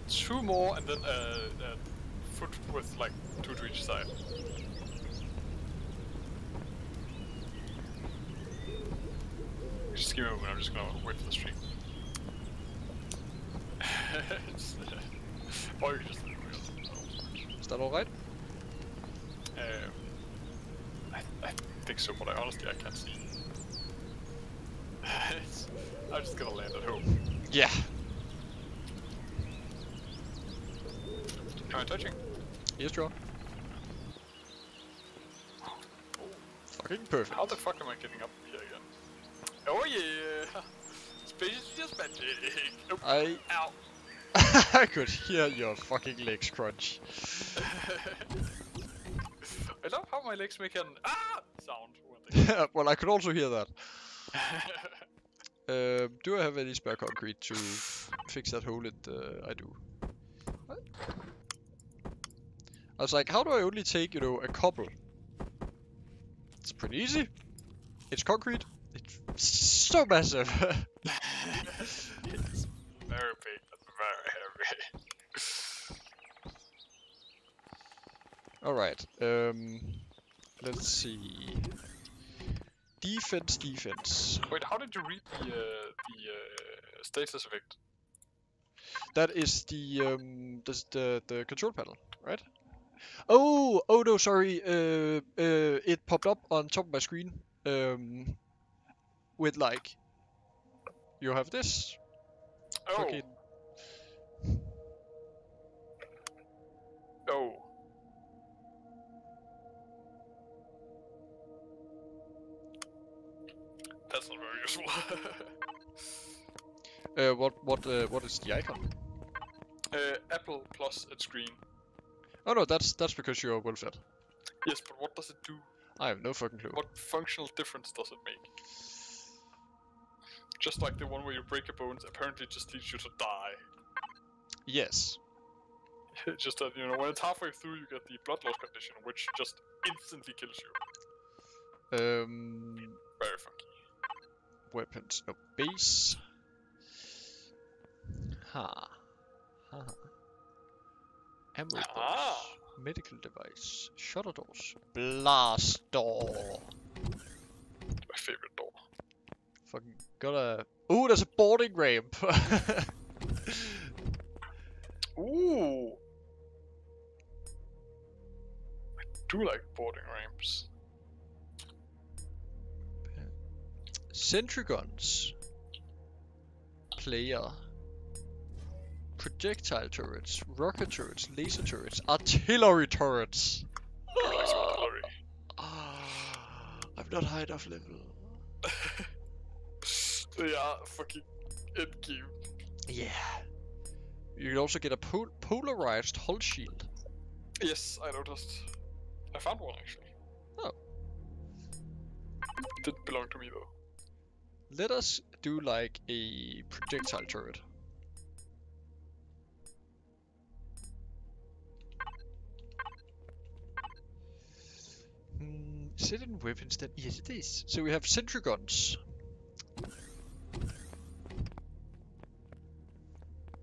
two more and then uh, a foot with like two to each side? Just give me a moment, I'm just gonna wait for the stream. Or you can just leave it real. Is that alright? Um, I, I think so, but I honestly I can't see. I'm just gonna land at home. Yeah. I touching? Yes, John. Fucking perfect. How the fuck am I getting up here again? Oh yeah! Space is just magic! Oh, I ow! I could hear your fucking legs crunch. I love how my legs make an ah sound they. well, I could also hear that. Um, do I have any spare concrete to fix that hole in the... I do. I was like, how do I only take, you know, a couple? It's pretty easy. It's concrete. It's so massive. it's very big, and very heavy. Alright, um, let's see. Defense, defense. Wait, how did you read the uh, the uh, status effect? That is the um, this, the the control panel, right? Oh, oh no, sorry. Uh, uh, it popped up on top of my screen. Um, with like, you have this. Oh, Fucking oh. That's not very useful. Uh, what what uh, what is the icon? Uh, apple plus it's green. Oh no, that's that's because you're well fed. Yes, but what does it do? I have no fucking clue. What functional difference does it make? Just like the one where you break your bones, apparently just leads you to die. Yes. Just that, you know, when it's halfway through, you get the blood loss condition, which just instantly kills you. Um, Very funky. weapons. No base. Ha. Ha. Ammo box. Ah. Medical device. Shutter doors. Blast door. My favorite door. Fucking got a. Ooh, there's a boarding ramp. Ooh! I do like boarding ramps. Sentry guns. Player. Projectile turrets, rocket turrets, laser turrets, artillery turrets. I like some artillery. Ah, I'm not high enough level. They are fucking in game. Yeah. You can also get a pol- polarized hull shield. Yes, I noticed. I found one actually. Oh. Didn't belong to me though. Let us do like a projectile turret. Is it weapons then? Yes, it is. So we have sentry guns.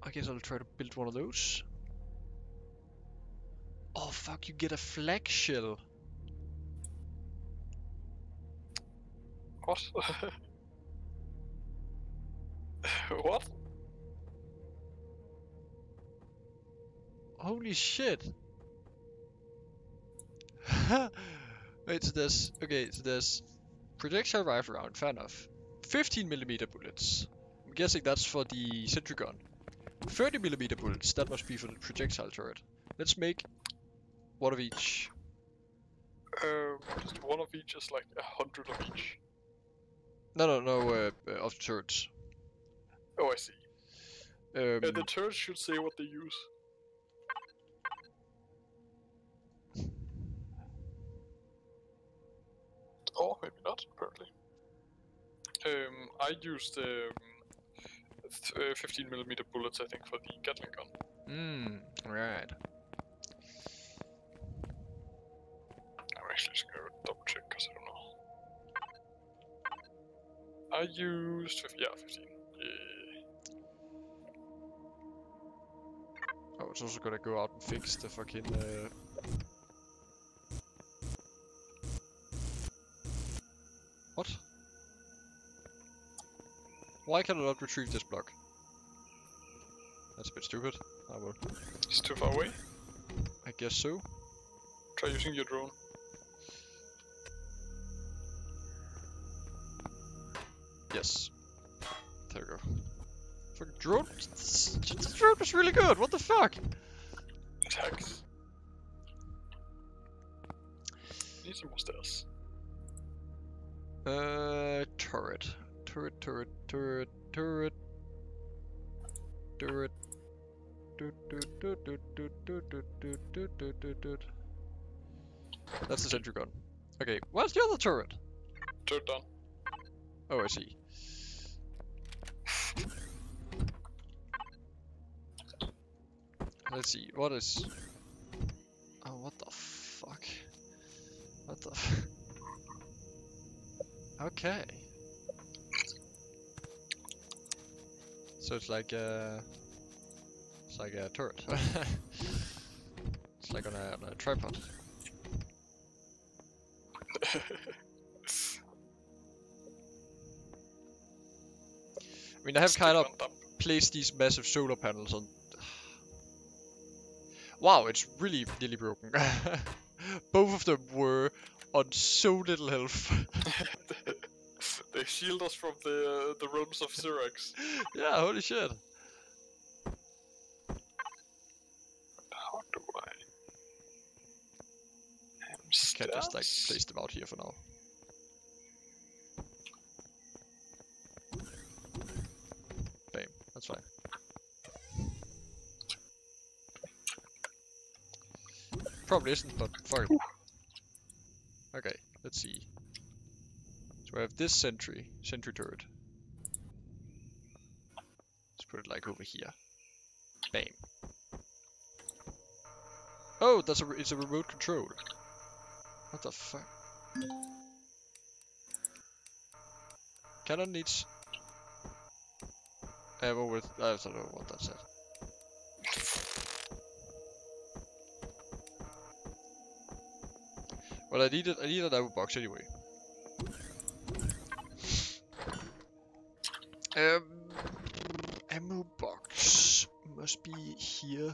I guess I'll try to build one of those. Oh fuck, you get a flag shell. What? what? Holy shit. Wait, so there's okay, so there's projectile rifle round, fair enough. 15 millimeter bullets. I'm guessing that's for the sentry gun. 30 millimeter bullets, that must be for the projectile turret. Let's make one of each. Um, just one of each is like a hundred of each. No, no, no, uh, uh, of the turrets. Oh, I see. Um, Uh, the turrets should say what they use. Or maybe not, apparently. Um, I used um, th- uh, 15 millimeter bullets, I think, for the Gatling gun. mm, right. I'm actually just gonna double check because I don't know. I used, yeah, 15. Yeah. I was also gonna go out and fix the fucking. Uh... Why can I not retrieve this block? That's a bit stupid. I will. It's too far away. I guess so. Try using your drone. Yes. There we go. Fucking drone. The drone was really good. What the fuck? Attacks. Need some more stairs. Uh, turret turret, turret, turret, turret, turret. That's the sentry gun. Okay, where's the other turret? Turret down. Oh, I see. Let's see, what is... Oh, what the fuck? What the... okay. So it's like a... It's like a turret. it's like on a, on a tripod. I mean, I have kind of placed these massive solar panels on. Wow, it's really nearly broken. Both of them were on so little health. shield us from the uh, the realms of Xerox. yeah, holy shit. How do I? Hamsters? Can just like place them out here for now. Bam, that's fine. Probably isn't, but fuck. Okay, let's see. So I have this sentry, sentry turret. Let's put it like over here. Bam. Oh, that's a it's a remote control. What the fuck? Cannon needs ammo with I don't know what that said. Well, I needed I needed an ammo box anyway. Um, ammo box must be here.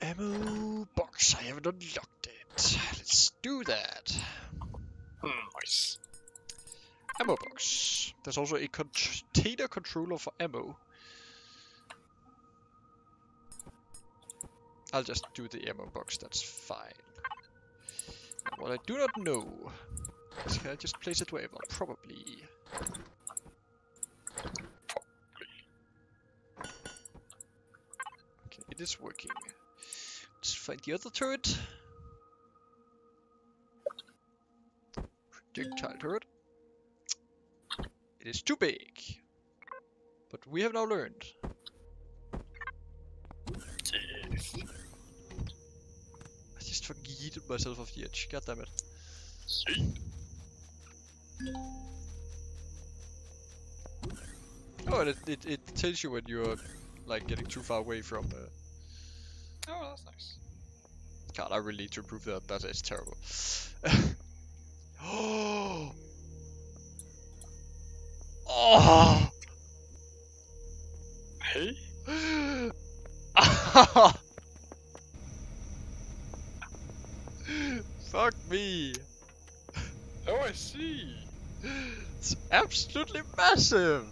Ammo box. I haven't unlocked it. Let's do that. Hmm, nice. Ammo box. There's also a container controller for ammo. I'll just do the ammo box. That's fine. What I do not know is can I just place it wherever? Probably. It is working. Let's find the other turret. Projectile turret. It is too big. But we have now learned. I just fucking yeeted myself off the edge. God damn it. Oh, and it, it, it tells you when you're like getting too far away from. Uh... Oh, that's nice. God, I really need to improve that. That is terrible. oh. Oh. Hey? Fuck me. Oh, I see. It's absolutely massive.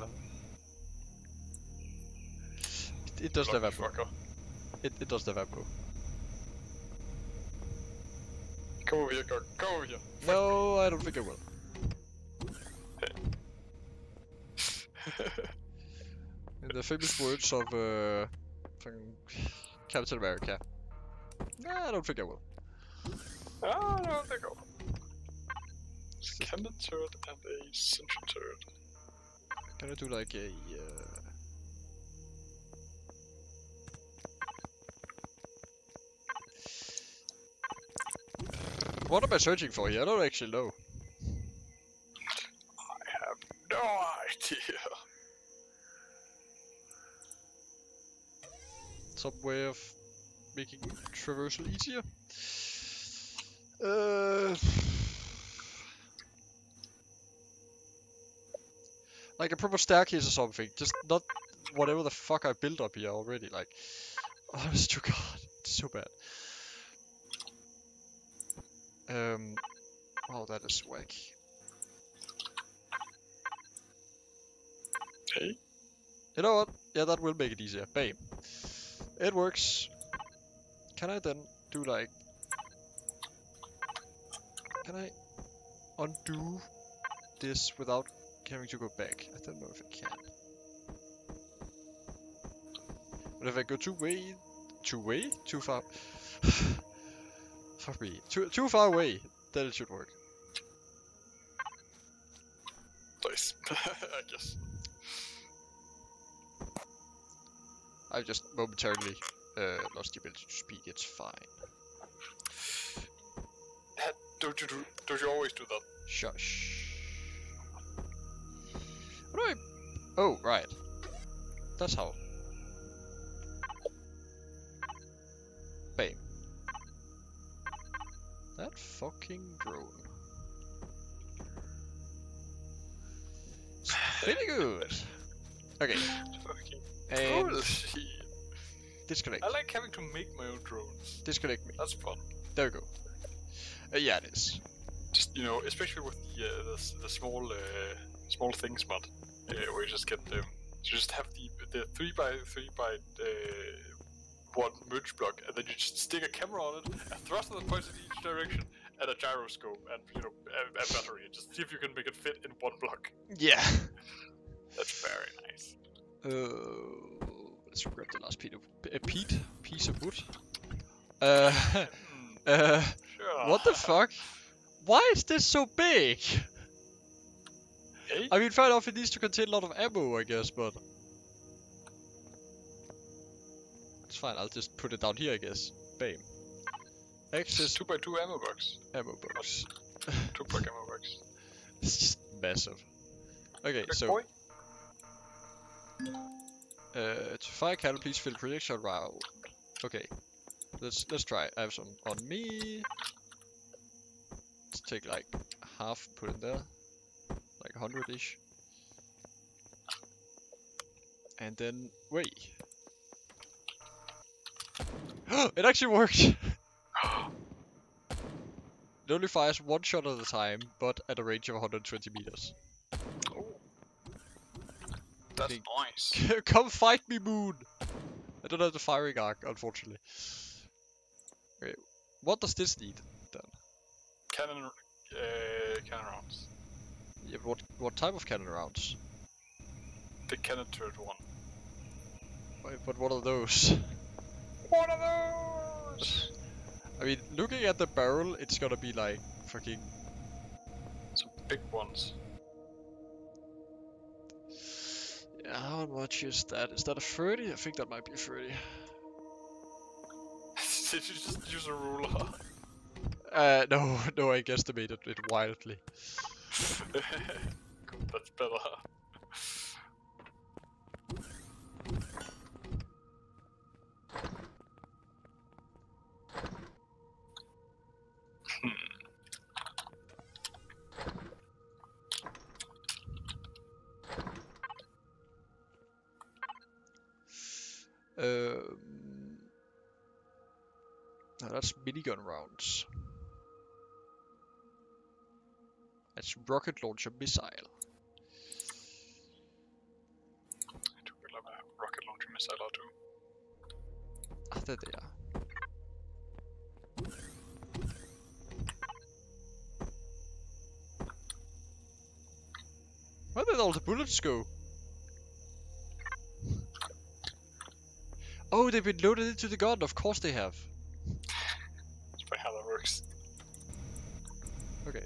It, it does have ammo. fucker. It, it does the ammo. Come over here, Gog. Come over here. No, I don't think I will. In the famous words of uh, Captain America. Nah, I don't think I will. Ah, think there go. Cannon turret and a sentry turret. Can I do like a... Uh... What am I searching for here? I don't actually know. I have no idea. Some way of making traversal easier? Uh... Like a proper staircase or something, just not whatever the fuck I built up here already, like... Honest to god, it's so bad. Um... Oh, that is whack. Hey? You know what? Yeah, that will make it easier. Bam. It works. Can I then do like... Can I undo this without having to go back? I don't know if I can. But if I go too way... Too way? Too far... Too, too far away, then it should work. Nice. I guess. I just momentarily uh, lost the ability to speak. It's fine. Don't you do? Don't you always do that? Shush. What do I... Oh, right. That's how. That fucking drone. It's pretty good. Okay, Fucking cool shit. disconnect. I like having to make my own drones. Disconnect me. That's fun. There we go. Uh, yeah, it is. Just you know, especially with the uh, the, the small uh, small things mod, uh, where you just get them. You just have the the three by three by uh, one merge block, and then you just stick a camera on it, a thruster that points in each direction, and a gyroscope, and you know, a, a battery. and Just see if you can make it fit in one block. Yeah. That's very nice. Uh, let's grab the last piece of, a peat, piece of wood. Uh, uh, sure. what the fuck? Why is this so big? Hey? I mean, fair enough, it needs to contain a lot of ammo, I guess, but... It's fine, I'll just put it down here, I guess. Bam. Access Two by two ammo box. ammo box. Two pack ammo box. It's just massive. Okay, Big so, boy. uh, to fire cannon, please fill projectile round. Okay, let's let's try. I have some on me. Let's take like half, put in there, like hundred ish, and then wait. it actually worked. it only fires one shot at a time, but at a range of 120 meters. Oh. That's nice. Come fight me, Moon! I don't have the firing arc, unfortunately. Okay, what does this need then? Cannon, uh, cannon rounds. Yeah, what what type of cannon rounds? The cannon turret one. Wait, But what are those? One of those! I mean, looking at the barrel, it's gonna be like fucking. Some big ones. Yeah, how much is that? Is that a 30? I think that might be a 30. Did you just use a ruler? Uh, no, no, I guesstimated it wildly. That's better. Um, no, that's minigun rounds. That's rocket launcher missile. I do love a rocket launcher missile or two. Ah, there they are. Where did all the bullets go? Oh, they've been loaded into the gun. Of course they have. That's probably how that works. Okay.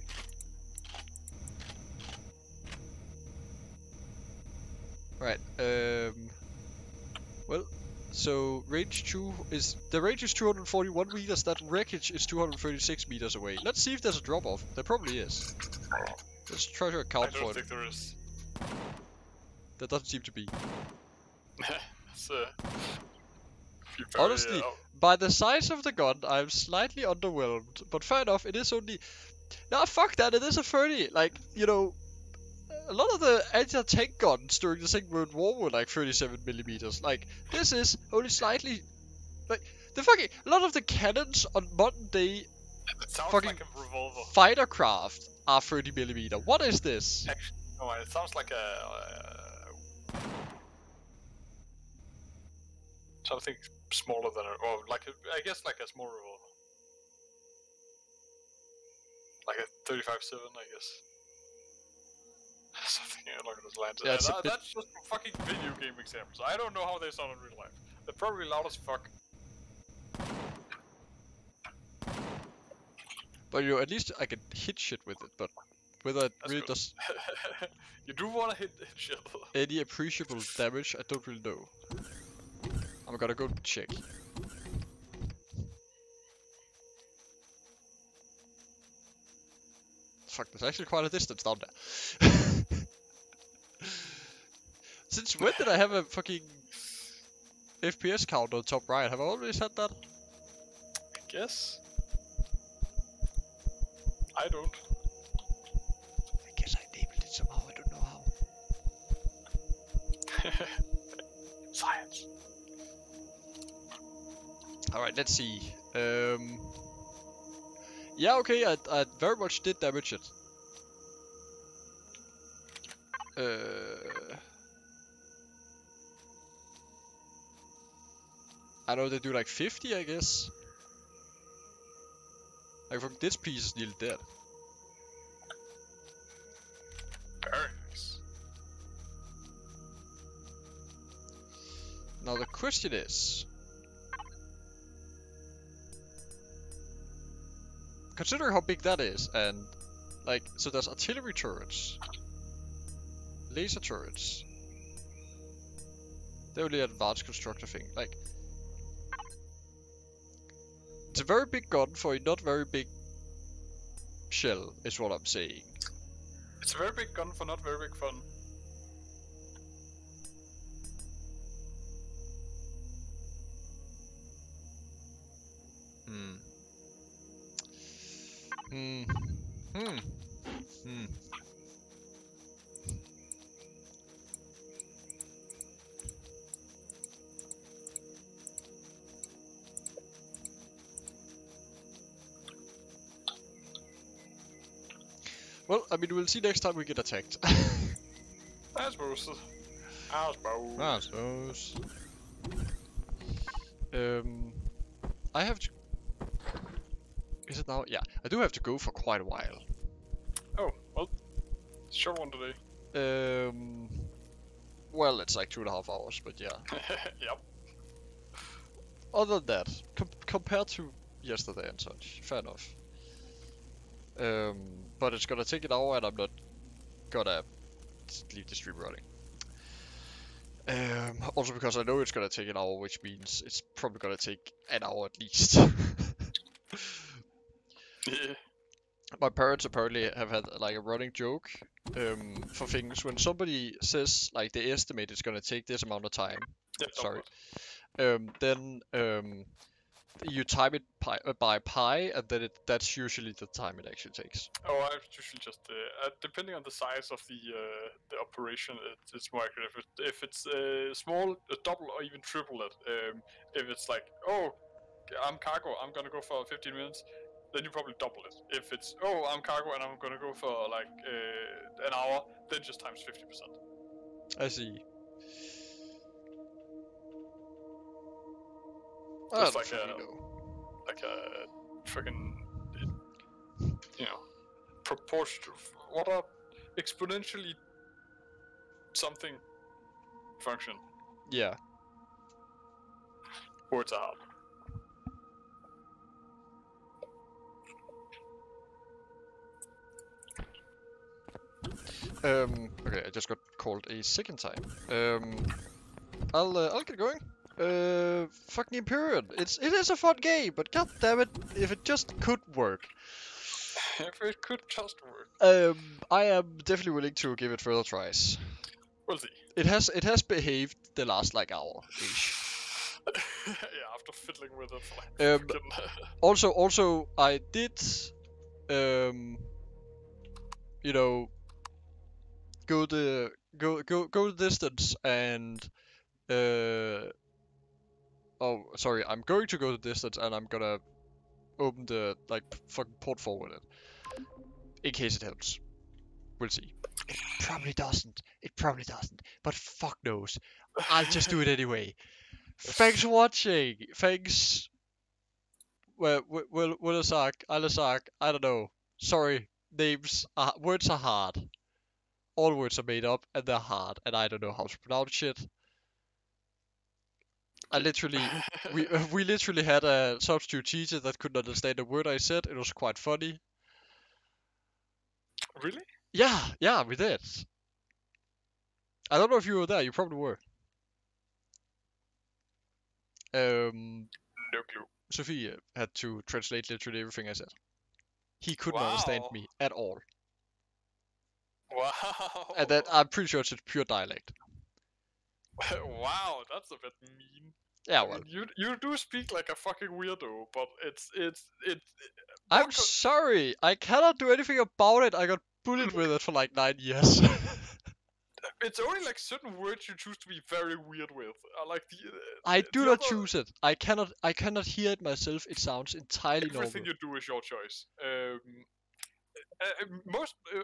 Right. Um. Well, so range two is the range is 241 meters. That wreckage is 236 meters away. Let's see if there's a drop off. There probably is. Let's try to account for don't it. think there is. There doesn't seem to be. feel very, Honestly, uh, By the size of the gun, I'm slightly underwhelmed. But fair enough, it is only. Nah, fuck that. It is a 30. Like you know, a lot of the anti-tank guns during the Second World War were like 37 millimeters. Like this is only slightly. Like the fucking a lot of the cannons on modern day it sounds fucking like a revolver. fighter craft are 30 millimeter. What is this? Actually, no, it sounds like a uh, something smaller than a, or like a, I guess like a small revolver, like a 35-7, I guess. Something along those lines. Yeah, Uh, that- bit- That's just fucking video game examples. I don't know how they sound in real life. They're probably loud as fuck. But you know, at least I can hit shit with it. But whether it That's really good. does you do want to hit, hit shit. any appreciable damage, I don't really know. I'm gonna go check. Fuck, there's actually quite a distance down there. Since when did I have a fucking FPS count on top right? Have I always had that? I guess. I don't. Alright, let's see. Um, yeah, okay, I, I very much did damage it. Uh, I know they do like 50, I guess. Like, from this piece is nearly dead. Very nice. Now the question is... considering how big that is, and like, so there's artillery turrets, laser turrets. They're only advanced constructor thing. Like, it's a very big gun for a not very big shell, is what I'm saying. It's a very big gun for not very big fun. Well, see next time we get attacked. I suppose. I suppose. I suppose. Um, I have to. Is it now? Yeah, I do have to go for quite a while. Oh, well, short one today. Um, well, it's like two and a half hours, but yeah. yep. Other than that, com compared to yesterday and such, fair enough. Um, but it's gonna take an hour, and I'm not gonna leave the stream running. Um, also because I know it's gonna take an hour, which means it's probably gonna take an hour at least. Yeah. My parents apparently have had like a running joke um, for things when somebody says like they estimate it's gonna take this amount of time. Yeah, Sorry. Um, then um, you time it pi- uh, by pi, and then it, that's usually the time it actually takes. Oh, I usually just uh, uh, depending on the size of the uh, the operation, it, it's more accurate. If, it, if it's uh, small, uh, double or even triple it. Um, if it's like, oh, I'm cargo, I'm gonna go for 15 minutes, then you probably double it. If it's, oh, I'm cargo and I'm gonna go for like uh, an hour, then just times 50%. I see. Just I like a- know. like a freaking, you know, proportion. What a exponentially something function. Yeah. Words are hard. Um. Okay, I just got called a second time. Um. I'll uh, I'll get going. Uh, fucking Empyrion. It's it is a fun game, but god damn it, if it just could work. if it could just work. Um, I am definitely willing to give it further tries. We'll see. It has it has behaved the last like hour ish. yeah, after fiddling with it for like Um, freaking, Also, also, I did, um, you know, go the go go go the distance and, uh, oh, sorry, I'm going to go the distance and I'm gonna open the like fucking port forward it, in case it helps. We'll see. It probably doesn't. It probably doesn't. But fuck knows. I'll just do it anyway. Thanks for watching. Thanks well, well, well, Willisak, Alisak, I don't know. Sorry, names, are, words are hard. All words are made up and they're hard, and I don't know how to pronounce shit. I literally, we we literally had a substitute teacher that couldn't understand a word I said. It was quite funny. really? Yeah, yeah, we did. I don't know if you were there. You probably were. Um, No clue. Sophia had to translate literally everything I said. He couldn't understand me at all. Wow. And that I'm pretty sure it's a pure dialect. wow, that's a bit mean. Yeah, I well, mean, you you do speak like a fucking weirdo, but it's it's it. I'm sorry. I cannot do anything about it. I got bullied with it for like nine years. It's only like certain words you choose to be very weird with. I like the. Uh, I the do not other- choose it. I cannot. I cannot hear it myself. It sounds entirely normal. Everything you do is your choice. Um, uh, uh, most uh,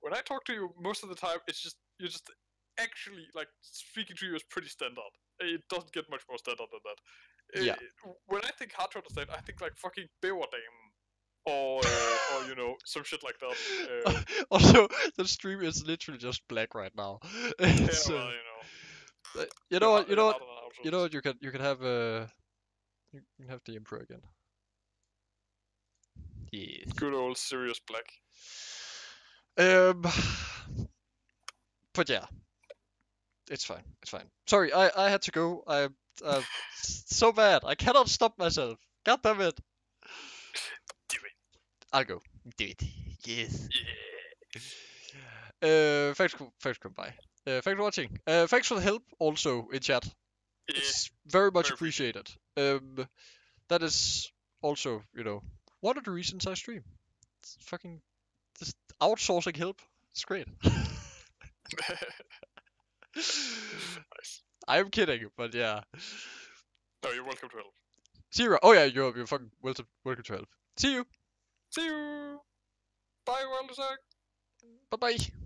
when I talk to you, most of the time it's just you're just actually like speaking to you is pretty standard. It doesn't get much more standard than that. Uh, Yeah. When I think hard to understand, I think like fucking Beowerdam. Or, uh, or you know, some shit like that. Uh, also, the stream is literally just black right now. yeah, It's, uh, well, you know. uh, you know what? You know what? Out and out You know what? You can. You can have uh, You can have the emperor again. Yes. Good old Sirius Black. Um, but yeah, it's fine. It's fine. Sorry, I I had to go. I uh, so bad. I cannot stop myself. God damn it. Do it. I'll go. Do it. Yes. Yeah. Uh, thanks, for- thanks for coming by. Uh, thanks for watching. Uh, thanks for the help also in chat. Yeah. It's very much very appreciated. Um, that is also, you know, one of the reasons I stream. It's fucking just outsourcing help. It's great. nice. I'm kidding, but yeah. No, you're welcome to help. Zero. Oh yeah, you're you're fucking welcome welcome to help. See you. See you. Bye, World Waldersag. Bye bye.